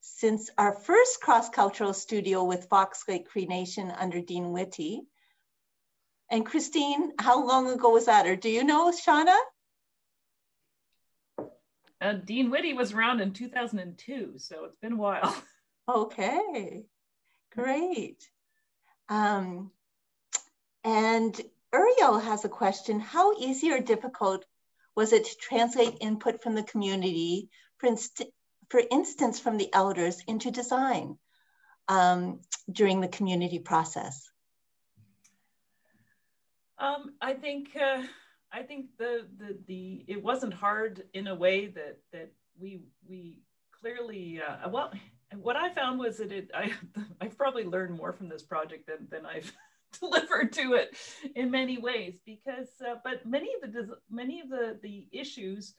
since our first cross-cultural studio with Fox Lake Cree Nation under Dean Whitty. And Christine, how long ago was that? Or do you know, Shauna?
Uh, Dean Whitty was around in 2002, so it's been a while. (laughs)
Okay, great. Um, and Uriel has a question, how easy or difficult was it to translate input from the community, for, inst for instance, from the elders into design um, during the community process?
Um, I think uh, I think the, the the it wasn't hard in a way that that we we clearly uh, well what I found was that it I (laughs) I've probably learned more from this project than than I've (laughs) delivered to it in many ways because uh, but many of the many of the the issues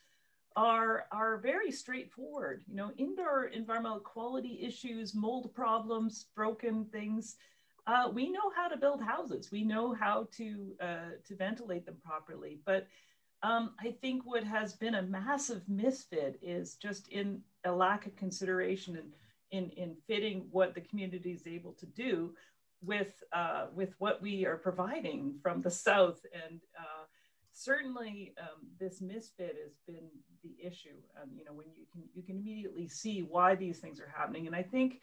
are are very straightforward you know indoor environmental quality issues mold problems broken things. Uh, we know how to build houses. We know how to uh, to ventilate them properly. But um, I think what has been a massive misfit is just in a lack of consideration and in, in fitting what the community is able to do with uh, with what we are providing from the south. And uh, certainly um, this misfit has been the issue. Um, you know when you can you can immediately see why these things are happening. And i think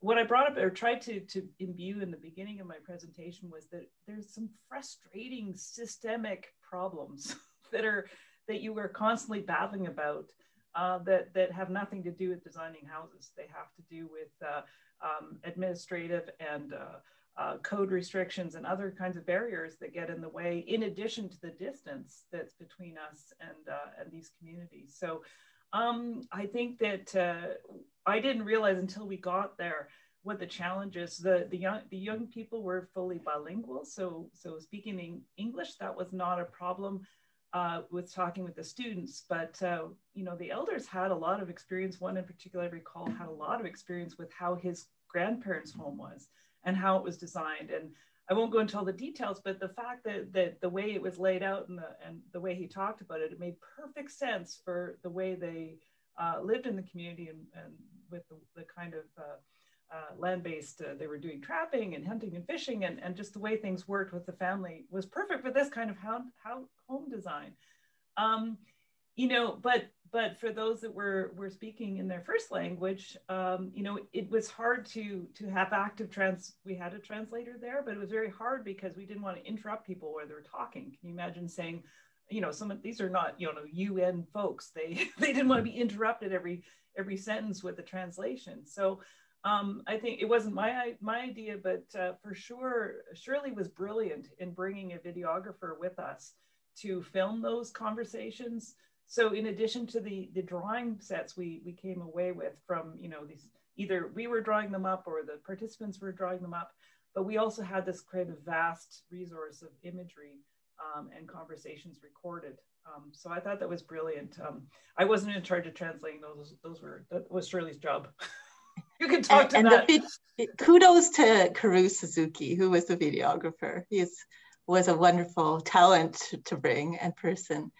what i brought up or tried to to imbue in the beginning of my presentation was that there's some frustrating systemic problems (laughs) that are that you are constantly battling about uh, that that have nothing to do with designing houses. They have to do with uh, um, administrative and uh, uh, code restrictions and other kinds of barriers that get in the way, in addition to the distance that's between us and uh, and these communities. So. Um, I think that I didn't realize until we got there what the challenges the the young the young people were fully bilingual so so speaking in english that was not a problem uh, with talking with the students, but uh, you know the elders had a lot of experience. One in particular, I recall, had a lot of experience with how his grandparents' home was and how it was designed. And I won't go into all the details, but the fact that, that the way it was laid out and the, and the way he talked about it, it made perfect sense for the way they uh, lived in the community and, and with the, the kind of uh, land-based, uh, they were doing trapping and hunting and fishing and, and just the way things worked with the family was perfect for this kind of how, how home design. Um, you know, but but for those that were were speaking in their first language, um, you know, it was hard to to have active trans. We had a translator there, but it was very hard because we didn't want to interrupt people where they were talking. Can you imagine saying, you know, some of these are not you know UN folks. They (laughs) they didn't want to be interrupted every every sentence with the translation. So um, I think it wasn't my my idea, but uh, for sure, Shirley was brilliant in bringing a videographer with us to film those conversations. So in addition to the the drawing sets we we came away with from you know these either we were drawing them up or the participants were drawing them up, but we also had this kind of vast resource of imagery um, and conversations recorded. Um, so I thought that was brilliant. Um, I wasn't in charge of translating those; those were that was Shirley's job. (laughs) you can talk and, to and that.
The, kudos to Karu Suzuki, who was the videographer. He was a wonderful talent to, to bring and person.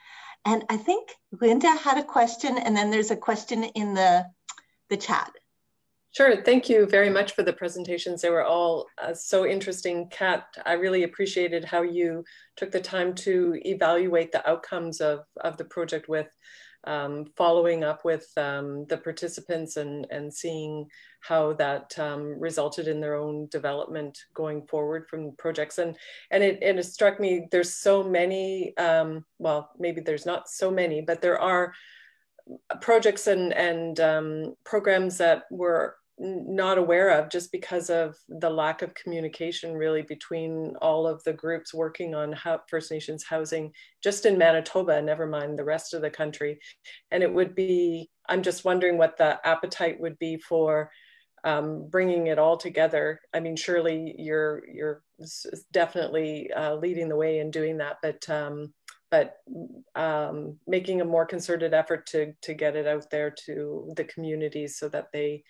And I think Linda had a question, and then there's a question in the, the chat.
Sure, thank you very much for the presentations. They were all uh, so interesting. Kat, I really appreciated how you took the time to evaluate the outcomes of, of the project with um, following up with um, the participants and, and seeing how that um, resulted in their own development going forward from projects. And, and, it, and it struck me, there's so many, um, well, maybe there's not so many, but there are projects and, and um, programs that were not aware of just because of the lack of communication really between all of the groups working on First Nations housing just in Manitoba, never mind the rest of the country. And it would be, I'm just wondering what the appetite would be for um, bringing it all together. I mean, surely you're, you're definitely uh, leading the way in doing that, but um, but um, making a more concerted effort to, to get it out there to the communities so that they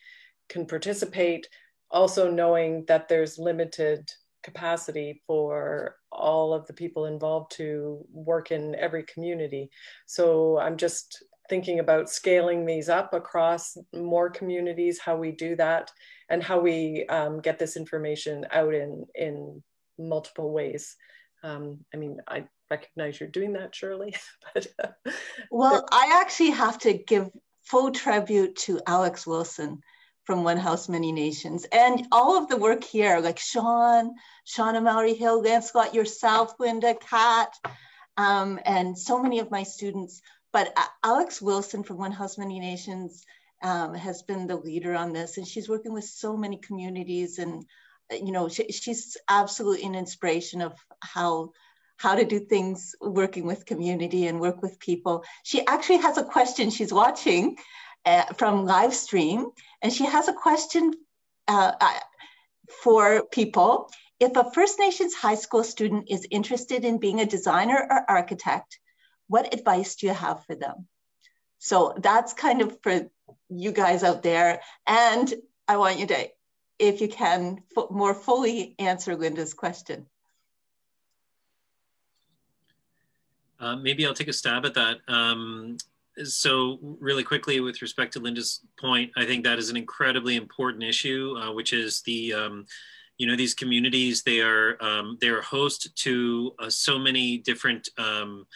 can participate, also knowing that there's limited capacity for all of the people involved to work in every community. So I'm just thinking about scaling these up across more communities, how we do that, and how we um, get this information out in, in multiple ways. Um, I mean, I recognize you're doing that, Shirley. (laughs) but,
uh, well, I actually have to give full tribute to Alex Wilson from One House Many Nations. And all of the work here, like Sean, Shauna Mallory Hill, Lancelot, yourself, Linda, Kat, um, and so many of my students. But Alex Wilson from One House Many Nations um, has been the leader on this, and she's working with so many communities. And you know, she, she's absolutely an inspiration of how how to do things working with community and work with people. She actually has a question she's watching uh, from live stream, and she has a question uh, uh, for people. If a First Nations high school student is interested in being a designer or architect, what advice do you have for them? So that's kind of for you guys out there. And I want you to, if you can, more fully answer Linda's question.
Uh, maybe I'll take a stab at that. Um, so really quickly with respect to Linda's point, I think that is an incredibly important issue, uh, which is the, um, you know, these communities, they are, um, they are host to uh, so many different um,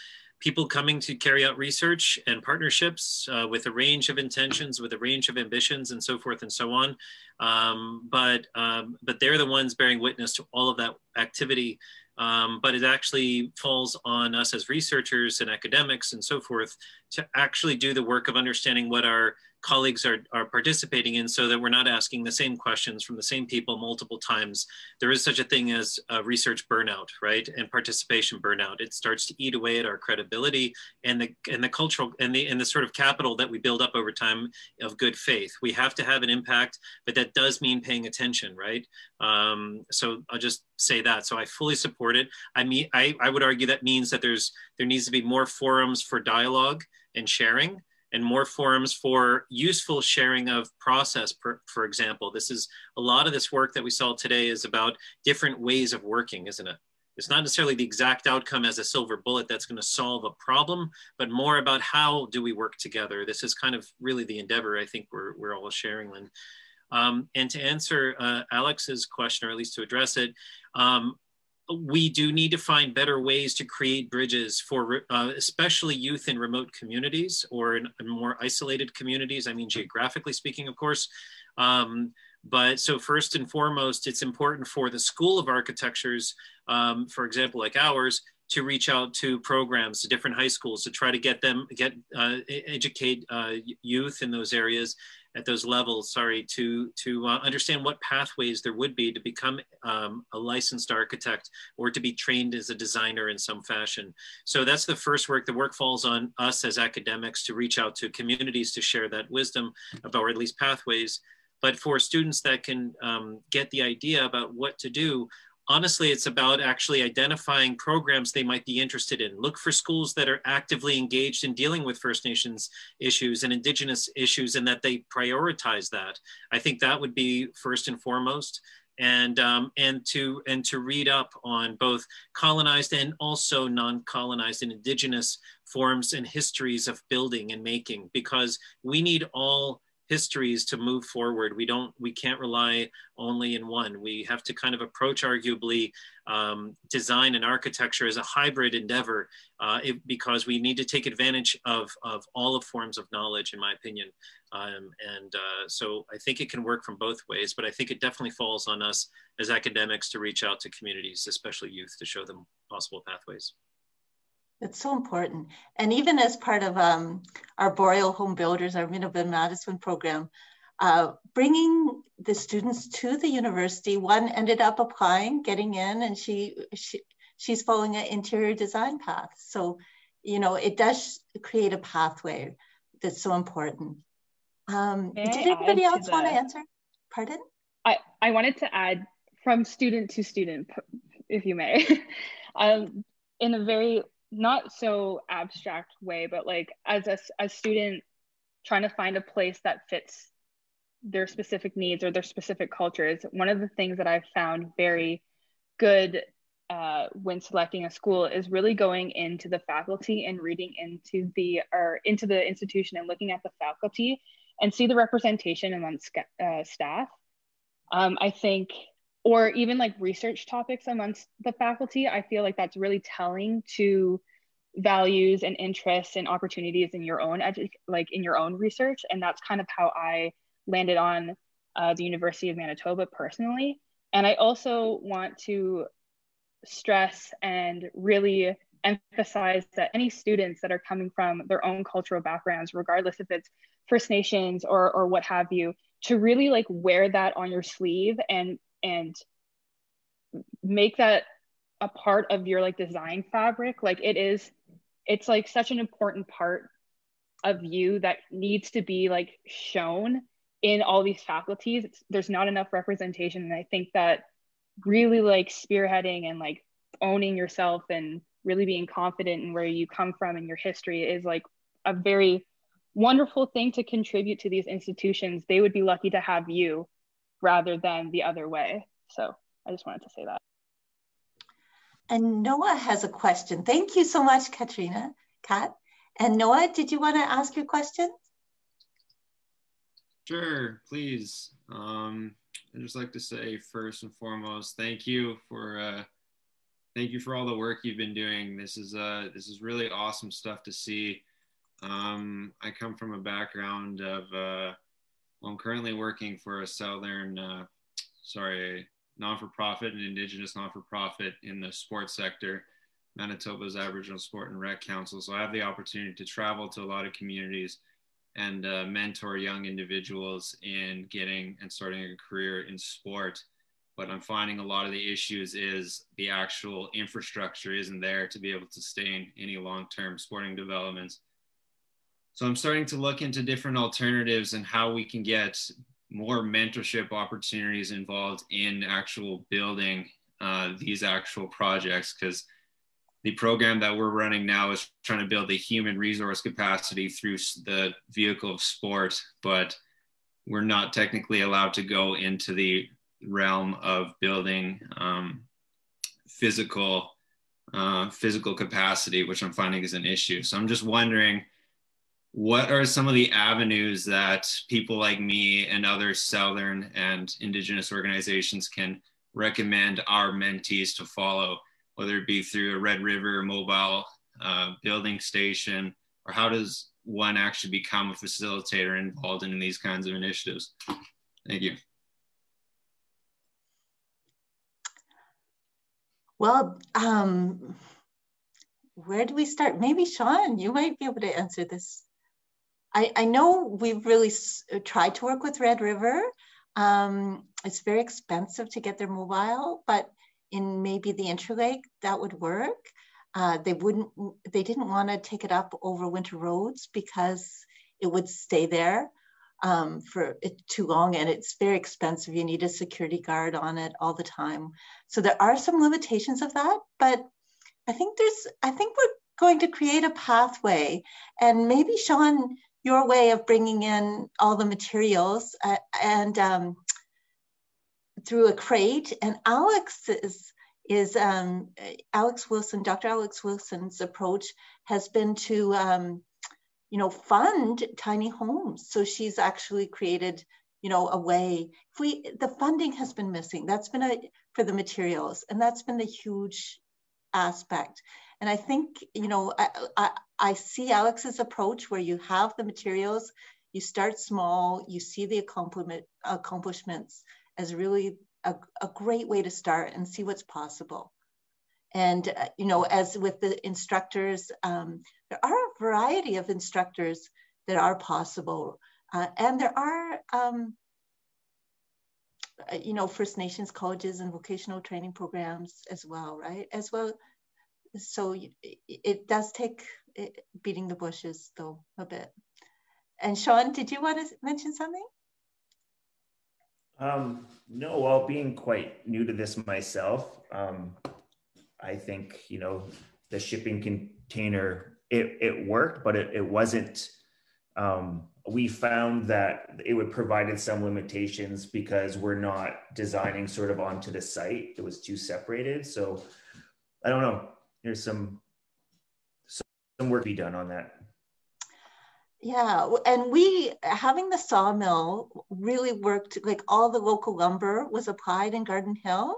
people coming to carry out research and partnerships uh, with a range of intentions, with a range of ambitions and so forth and so on. Um, but, um, but they're the ones bearing witness to all of that activity um, but it actually falls on us as researchers and academics and so forth to actually do the work of understanding what our colleagues are, are participating in so that we're not asking the same questions from the same people multiple times. There is such a thing as research burnout, right? And participation burnout. It starts to eat away at our credibility and the, and the cultural and the, and the sort of capital that we build up over time of good faith. We have to have an impact, but that does mean paying attention, right? Um, so I'll just say that. So I fully support it. I mean, I, I would argue that means that there's, there needs to be more forums for dialogue and sharing and more forums for useful sharing of process, per, for example. This is a lot of this work that we saw today is about different ways of working, isn't it? It's not necessarily the exact outcome as a silver bullet that's going to solve a problem, but more about how do we work together. This is kind of really the endeavor I think we're, we're all sharing, Lynn. Um, and to answer uh, Alex's question, or at least to address it, um, we do need to find better ways to create bridges for uh, especially youth in remote communities or in, more isolated communities. I mean, geographically speaking, of course. Um, but so first and foremost, it's important for the School of Architectures, um, for example, like ours, to reach out to programs to different high schools to try to get them get uh, educate uh, youth in those areas at those levels, sorry, to, to uh, understand what pathways there would be to become um, a licensed architect or to be trained as a designer in some fashion. So that's the first work. The work falls on us as academics to reach out to communities to share that wisdom about, at least pathways. But for students that can um, get the idea about what to do, honestly, it's about actually identifying programs they might be interested in. Look for schools that are actively engaged in dealing with First Nations issues and Indigenous issues and that they prioritize that. I think that would be first and foremost. And, um, and, to, and to read up on both colonized and also non-colonized and indigenous forms and histories of building and making, because we need all histories to move forward. We don't, we can't rely only in one. We have to kind of approach arguably um, design and architecture as a hybrid endeavor uh, it, because we need to take advantage of, of all of forms of knowledge, in my opinion. Um, and uh, so I think it can work from both ways, but I think it definitely falls on us as academics to reach out to communities, especially youth, to show them possible pathways.
It's so important. And even as part of um, our Boreal Home Builders, our Mino Bimaadiziwin program, uh, bringing the students to the university, one ended up applying, getting in, and she, she she's following an interior design path. So, you know, it does create a pathway that's so important. Um, did anybody else want to answer? Pardon?
I, I wanted to add from student to student, if you may. (laughs) um, in a very not so abstract way, but like as a, a student trying to find a place that fits their specific needs or their specific cultures, one of the things that I've found very good uh, when selecting a school is really going into the faculty and reading into the or into the institution and looking at the faculty and see the representation amongst uh, staff. Um, I think or even like research topics amongst the faculty, I feel like that's really telling to values and interests and opportunities in your own edu- like in your own research and that's kind of how I landed on uh, the University of Manitoba personally. And I also want to stress and really emphasize that any students that are coming from their own cultural backgrounds, regardless if it's First Nations or, or what have you, to really like wear that on your sleeve and and make that a part of your like design fabric. Like it is, it's like such an important part of you that needs to be like shown in all these faculties. It's, there's not enough representation. And I think that really like spearheading and like owning yourself and really being confident in where you come from and your history is like a very wonderful thing to contribute to these institutions. They would be lucky to have you rather than the other way. So I just wanted to say that.
And Noah has a question. Thank you so much, Katrina, Kat. And Noah, did you want to ask your question?
Sure, please. Um, I'd just like to say first and foremost, thank you for uh, thank you for all the work you've been doing. This is uh, this is really awesome stuff to see. Um, I come from a background of uh, well, I'm currently working for a southern, uh, sorry, non-for-profit and indigenous non-for-profit in the sports sector, Manitoba's Aboriginal Sport and Rec Council. So I have the opportunity to travel to a lot of communities and uh, mentor young individuals in getting and starting a career in sport. But I'm finding a lot of the issues is the actual infrastructure isn't there to be able to sustain any long-term sporting developments. So I'm starting to look into different alternatives and how we can get more mentorship opportunities involved in actual building uh, these actual projects because the program that we're running now is trying to build the human resource capacity through the vehicle of sport, but we're not technically allowed to go into the realm of building um, physical uh, physical capacity, which I'm finding is an issue. So I'm just wondering, what are some of the avenues that people like me and other Southern and Indigenous organizations can recommend our mentees to follow whether it be through a Red River mobile uh, building station, or how does one actually become a facilitator involved in these kinds of initiatives? Thank you.
Well, um, where do we start? Maybe Sean, you might be able to answer this. I, I know we've really tried to work with Red River. Um, it's very expensive to get their mobile, but in maybe the interlake, that would work. Uh, they wouldn't, they didn't want to take it up over winter roads because it would stay there um, for too long and it's very expensive. You need a security guard on it all the time. So there are some limitations of that, but I think there's, I think we're going to create a pathway and maybe Sean, your way of bringing in all the materials uh, and um, through a crate. And Alex is, is um, Alex Wilson, Dr. Alex Wilson's approach has been to, um, you know, fund tiny homes. So she's actually created, you know, a way. If we, the funding has been missing. That's been a for the materials, and that's been the huge aspect. And I think, you know, I, I, I see Alex's approach where you have the materials, you start small, you see the accomplishments, as really a, a great way to start and see what's possible. And, uh, you know, as with the instructors, um, there are a variety of instructors that are possible. Uh, and there are, um, uh, you know, First Nations colleges and vocational training programs as well, right? As well. So it, does take beating the bushes though a bit. And Sean, did you want to mention something?
Um, no, while being quite new to this myself, um, I think, you know, the shipping container, it, it worked, but it, it wasn't, um, we found that it would provided some limitations because we're not designing sort of onto the site. It was too separated. So I don't know. There's some, some work to be done on that.
Yeah, and we having the sawmill really worked. Like all the local lumber was applied in Garden Hill,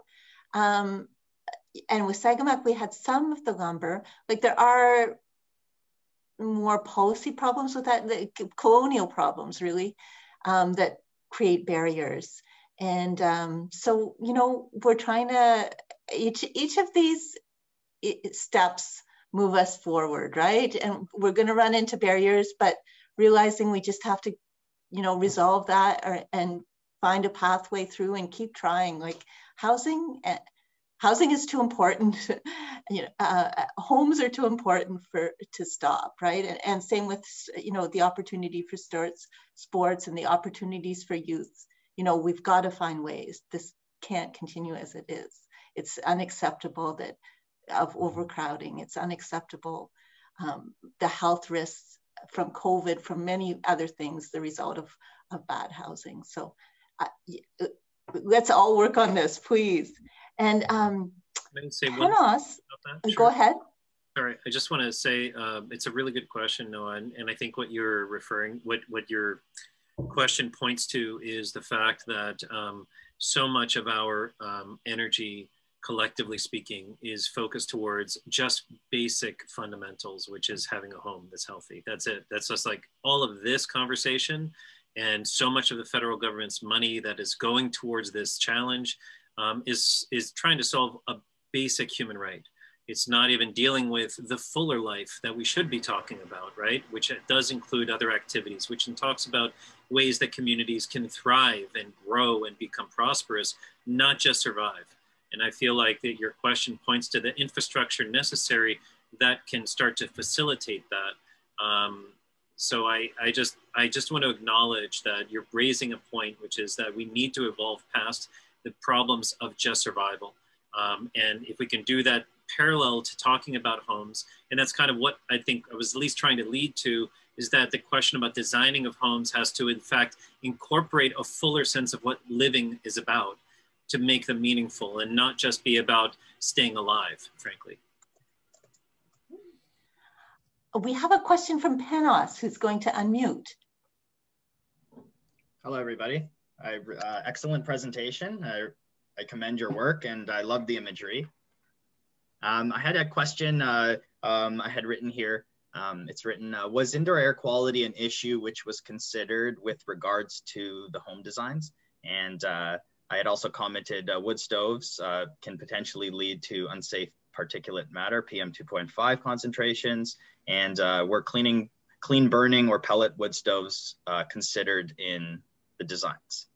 um, and Wasagamack we had some of the lumber. Like there are more policy problems with that, the colonial problems really, um, that create barriers. And um, so, you know, we're trying to, each, each of these steps move us forward, right? And we're going to run into barriers, but realizing we just have to, you know, resolve that or, and find a pathway through and keep trying. Like housing, eh, housing is too important. (laughs) you know, uh, homes are too important for to stop, right? And, and same with, you know, the opportunity for sports, sports and the opportunities for youth. You know, we've got to find ways. This can't continue as it is. It's unacceptable that of overcrowding. It's unacceptable. Um, the health risks from COVID, from many other things, the result of, of bad housing. So uh, let's all work on this, please. And um, say Panos, sure. go ahead.
All right, I just want to say uh, it's a really good question, Noah, and, and I think what you're referring, what what your question points to is the fact that um, so much of our um, energy collectively speaking, is focused towards just basic fundamentals, which is having a home that's healthy. That's it. That's just like all of this conversation and so much of the federal government's money that is going towards this challenge um, is, is trying to solve a basic human right. It's not even dealing with the fuller life that we should be talking about, right? Which does include other activities, which talks about ways that communities can thrive and grow and become prosperous, not just survive. And I feel like that your question points to the infrastructure necessary that can start to facilitate that. Um, so I, I just I just want to acknowledge that you're raising a point, which is that we need to evolve past the problems of just survival. Um, and if we can do that parallel to talking about homes, and that's kind of what I think I was at least trying to lead to, is that the question about designing of homes has to, in fact, incorporate a fuller sense of what living is about to make them meaningful and not just be about staying alive, frankly.
We have a question from Panos who's going to unmute.
Hello, everybody. I, uh, excellent presentation. I, I commend your work and I love the imagery. Um, I had a question uh, um, I had written here. Um, it's written, uh, was indoor air quality an issue which was considered with regards to the home designs? And uh, I had also commented uh, wood stoves uh, can potentially lead to unsafe particulate matter, PM 2.5 concentrations, and uh, were cleaning, clean burning or pellet wood stoves uh, considered in the designs?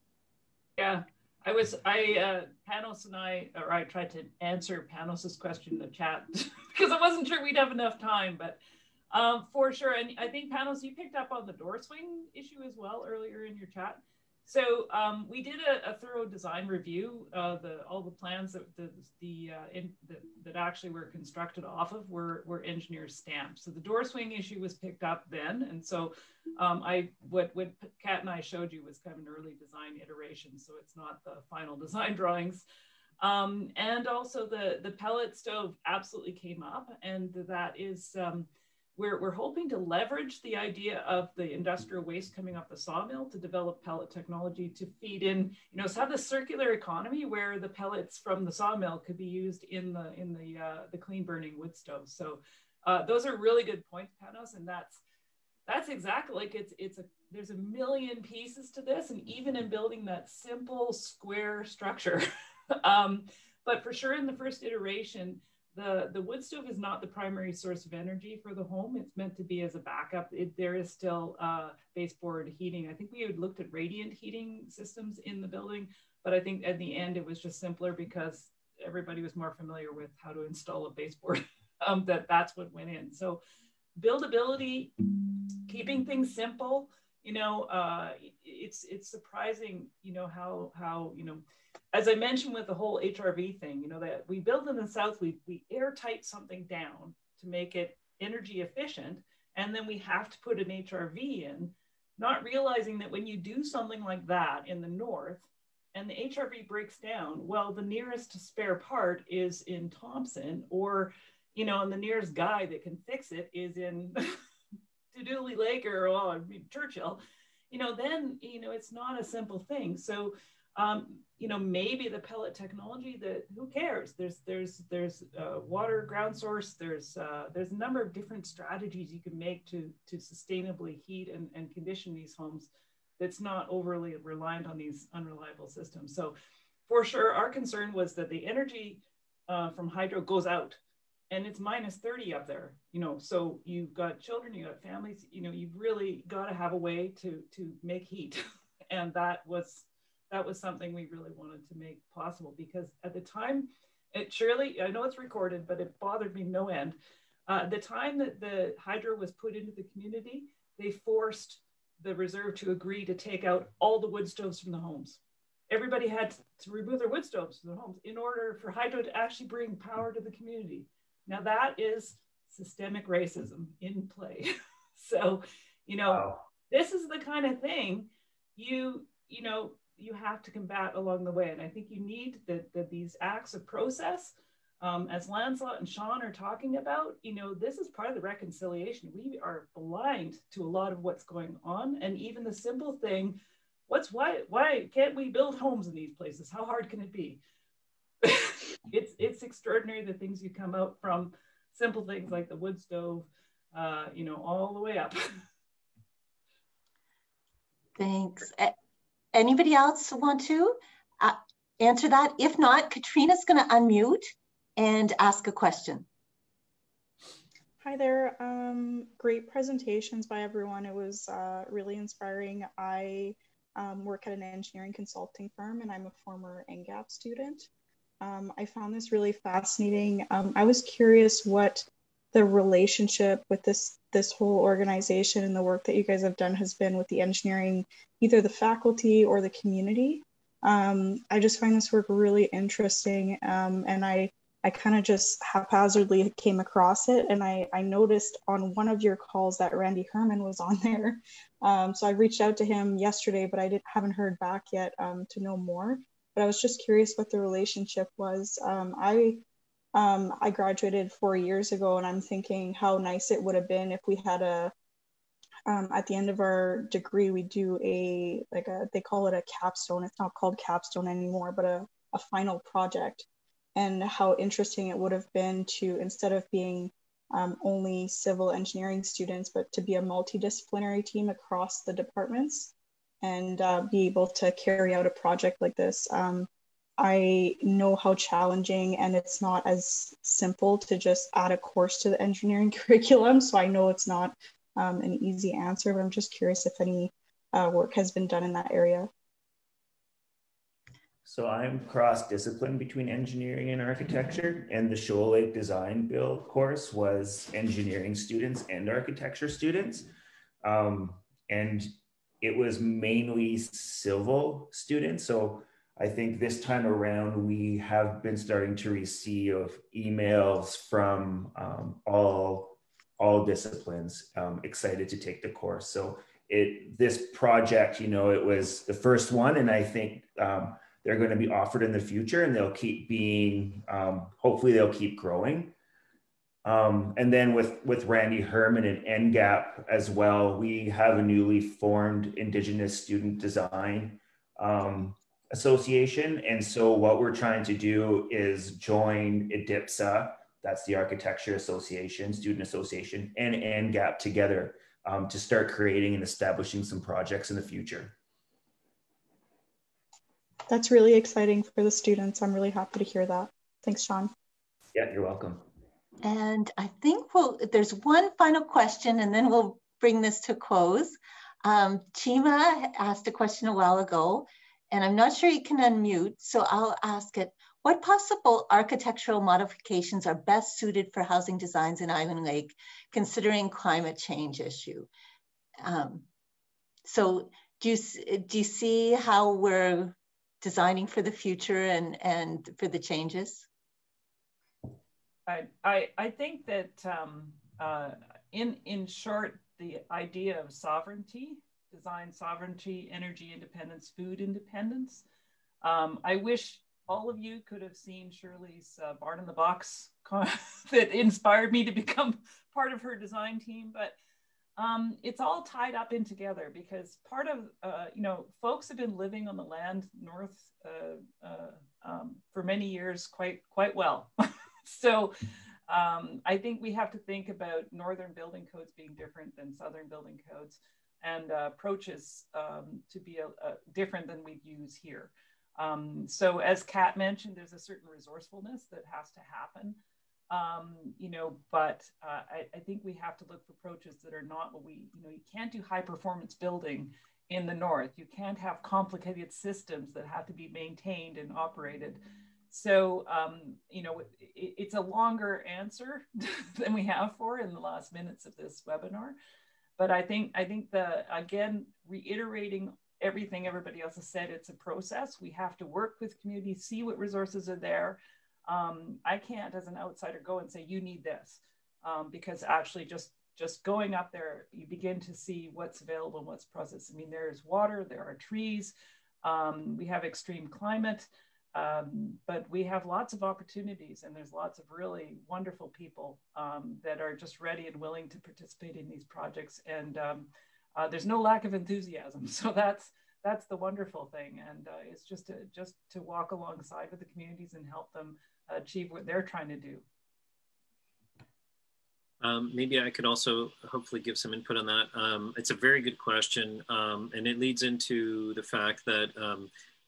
Yeah, I was, I, uh, Panos and I, or I tried to answer Panos's question in the chat (laughs) because I wasn't sure we'd have enough time, but um, for sure. And I think Panos, you picked up on the door swing issue as well earlier in your chat. So um, we did a, a, thorough design review. Uh, the all the plans that the, the, uh, in, the, that actually were constructed off of were were engineers stamped. So the door swing issue was picked up then, and so um, I what what Kat and I showed you was kind of an early design iteration. So it's not the final (laughs) design drawings. Um, and also the the pellet stove absolutely came up, and that is um, we're, we're hoping to leverage the idea of the industrial waste coming off the sawmill to develop pellet technology to feed in, you know, so have the circular economy where the pellets from the sawmill could be used in the in the uh, the clean burning wood stove. So uh, those are really good points, Panos, and that's that's exactly like it's it's a there's a million pieces to this, and even in building that simple square structure. (laughs) um, but for sure, in the first iteration, the, the wood stove is not the primary source of energy for the home. It's meant to be as a backup. It, there is still uh, baseboard heating. I think we had looked at radiant heating systems in the building, but I think at the end it was just simpler because everybody was more familiar with how to install a baseboard. (laughs) um, that that's what went in. So buildability, keeping things simple. You know, uh, it's it's surprising. You know how how you know as I mentioned with the whole HRV thing, you know, that we build in the South, we, we airtight something down to make it energy efficient. And then we have to put an HRV in, not realizing that when you do something like that in the North and the HRV breaks down, well, the nearest spare part is in Thompson or, you know, and the nearest guy that can fix it is in (laughs) Tadoule Lake or well, Churchill, you know, then, you know, it's not a simple thing. So, um, you know, maybe the pellet technology that who cares? There's there's there's uh, water ground source. There's uh, there's a number of different strategies you can make to to sustainably heat and, and condition these homes that's not overly reliant on these unreliable systems. So for sure, our concern was that the energy uh, from hydro goes out and it's minus 30 up there, you know, so you've got children, you've got families, you know, you've really got to have a way to, to make heat. (laughs) and that was, that was something we really wanted to make possible because at the time, it surely, I know it's recorded, but it bothered me no end. Uh, the time that the hydro was put into the community, they forced the reserve to agree to take out all the wood stoves from the homes. Everybody had to remove their wood stoves from their homes in order for hydro to actually bring power to the community. Now that is systemic racism in play. (laughs) so, you know, wow. this is the kind of thing you, you know, you have to combat along the way. And I think you need the, the these acts of process um, as Lancelot and Sean are talking about, you know, this is part of the reconciliation. We are blind to a lot of what's going on. And even the simple thing, what's why, why can't we build homes in these places? How hard can it be? (laughs) it's, it's extraordinary the things you come out from simple things like the wood stove, uh, you know, all the way up. (laughs)
Thanks. Anybody else want to uh, answer that? If not, Katrina's going to unmute and ask a question.
Hi there. Um, great presentations by everyone. It was uh, really inspiring. I um, work at an engineering consulting firm and I'm a former ENGAP student. Um, I found this really fascinating. Um, I was curious what the relationship with this this whole organization and the work that you guys have done has been with the engineering, either the faculty or the community. Um, I just find this work really interesting, um, and I I kind of just haphazardly came across it, and I, I noticed on one of your calls that Randy Herrmann was on (laughs) there. Um, so I reached out to him yesterday, but I didn't haven't heard back yet um, to know more. But I was just curious what the relationship was. Um, I um, I graduated four years ago, and I'm thinking how nice it would have been if we had a um, at the end of our degree we do a like a they call it a capstone. It's not called capstone anymore, but a a final project and how interesting it would have been to instead of being um, only civil engineering students, but to be a multidisciplinary team across the departments and uh, be able to carry out a project like this. Um, I know how challenging and it's not as simple to just add a course to the engineering (laughs) curriculum. So I know it's not um, an easy answer, but I'm just curious if any uh, work has been done in that area.
So I'm cross-discipline between engineering and architecture, and the Shoal Lake Design Build course was engineering students and architecture students, um, and it was mainly civil students. So I think this time around we have been starting to receive emails from um, all all disciplines um, excited to take the course. So it this project, you know, it was the first one, and I think um, they're going to be offered in the future and they'll keep being um, hopefully they'll keep growing um, and then with with randy herrmann and engap as well we have a newly formed indigenous student design um, association and so what we're trying to do is join idipsa that's the architecture association student association and engap together um, to start creating and establishing some projects in the future
that's really exciting for the students. I'm really happy to hear that. Thanks, Sean.
Yeah, you're welcome.
And I think we'll, there's one final question and then we'll bring this to close. Um, Chima asked a question a while ago and I'm not sure you can unmute, so I'll ask it. What possible architectural modifications are best suited for housing designs in Island Lake, considering climate change issue? Um, so do you, do you see how we're designing for the future and, and for the changes?
I, I, I think that um, uh, in, in short, the idea of sovereignty, design sovereignty, energy independence, food independence. Um, I wish all of you could have seen Shirley's uh, Barn in the Box (laughs) that inspired me to become (laughs) part of her design team. But um, it's all tied up in together because part of uh, you know folks have been living on the land north uh, uh, um, for many years quite quite well (laughs) so um, i think we have to think about northern building codes being different than southern building codes and uh, approaches um, to be a, a different than we use here. Um, so as Kat mentioned, there's a certain resourcefulness that has to happen. Um, you know, but uh, I, I, think we have to look for approaches that are not what we, you know, you can't do high performance building in the north. You can't have complicated systems that have to be maintained and operated. So, um, you know, it, it's a longer answer (laughs) than we have for in the last minutes of this webinar. But I think, I think the, again, reiterating everything everybody else has said, it's a process. We have to work with communities, see what resources are there, um, I can't, as an outsider, go and say you need this, um, because actually just just going up there, you begin to see what's available and what's present. I mean, there's water, there are trees, um, we have extreme climate, um, but we have lots of opportunities, and there's lots of really wonderful people um, that are just ready and willing to participate in these projects, and um, uh, there's no lack of enthusiasm. (laughs) So that's that's the wonderful thing, and uh, it's just to just to walk alongside with the communities and help them achieve what they're trying to do.
Um, maybe I could also hopefully give some input on that. Um, it's a very good question, um, and it leads into the fact that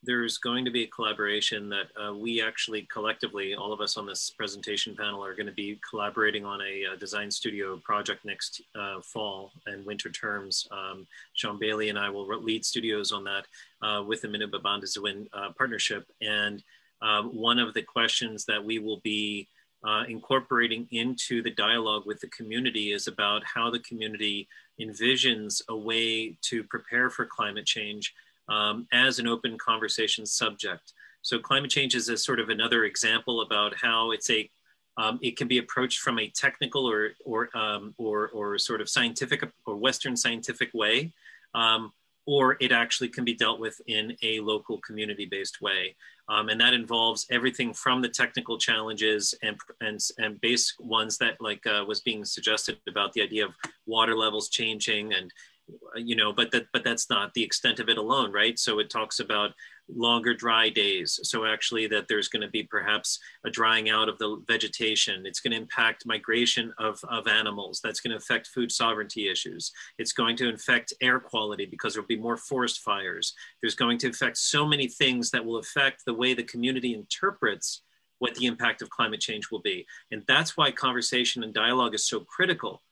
there's going to be a collaboration that uh, we actually collectively, all of us on this presentation panel, are going to be collaborating on a, a design studio project next uh, fall and winter terms. Um, Sean Bailey and I will lead studios on that uh, with the Minute Babanda uh, partnership. And um, one of the questions that we will be uh, incorporating into the dialogue with the community is about how the community envisions a way to prepare for climate change um, as an open conversation subject. So climate change is a sort of another example about how it's a um, it can be approached from a technical or or um, or, or sort of scientific or Western scientific way, um, or it actually can be dealt with in a local community-based way. Um, and that involves everything from the technical challenges and, and, and basic ones that like uh, was being suggested about the idea of water levels changing and, you know, but that, but that's not the extent of it alone, right? So it talks about longer dry days. So actually that there's going to be perhaps a drying out of the vegetation. It's going to impact migration of, of animals. That's going to affect food sovereignty issues. It's going to affect air quality because there'll be more forest fires. There's going to affect so many things that will affect the way the community interprets what the impact of climate change will be. And that's why conversation and dialogue is so critical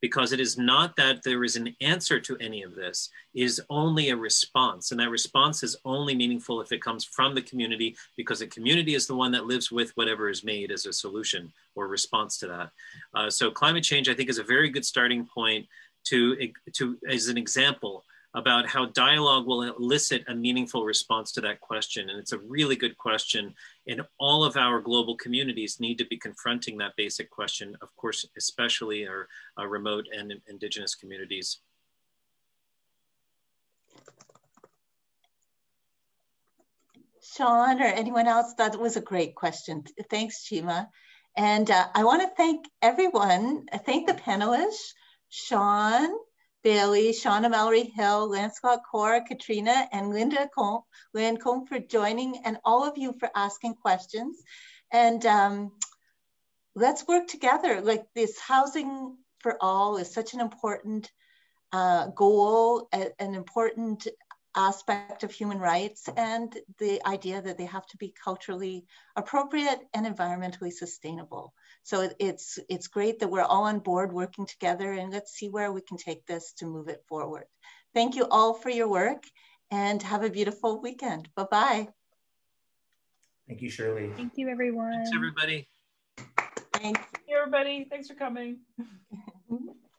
because it is not that there is an answer to any of this is only a response and that response is only meaningful if it comes from the community because the community is the one that lives with whatever is made as a solution or response to that uh, so climate change i think is a very good starting point to to as an example about how dialogue will elicit a meaningful response to that question. And it's a really good question. And all of our global communities need to be confronting that basic question, of course, especially our, our remote and indigenous communities.
Sean or anyone else, that was a great question. Thanks, Chima. And uh, I want to thank everyone, thank the panelists, Sean, Bailey, Shauna Mallory Hill, Lancelot Coar, Katrina, and Linda Combe, Lynn Combe for joining, and all of you for asking questions. And um, let's work together. Like this housing for all is such an important uh, goal, a, an important aspect of human rights, and the idea that they have to be culturally appropriate and environmentally sustainable. So it's it's great that we're all on board working together and let's see where we can take this to move it forward. Thank you all for your work and have a beautiful weekend. Bye-bye.
Thank you, Shirley.
Thank you, everyone.
Thanks, everybody.
Thanks.
Hey, everybody. Thanks for coming. (laughs)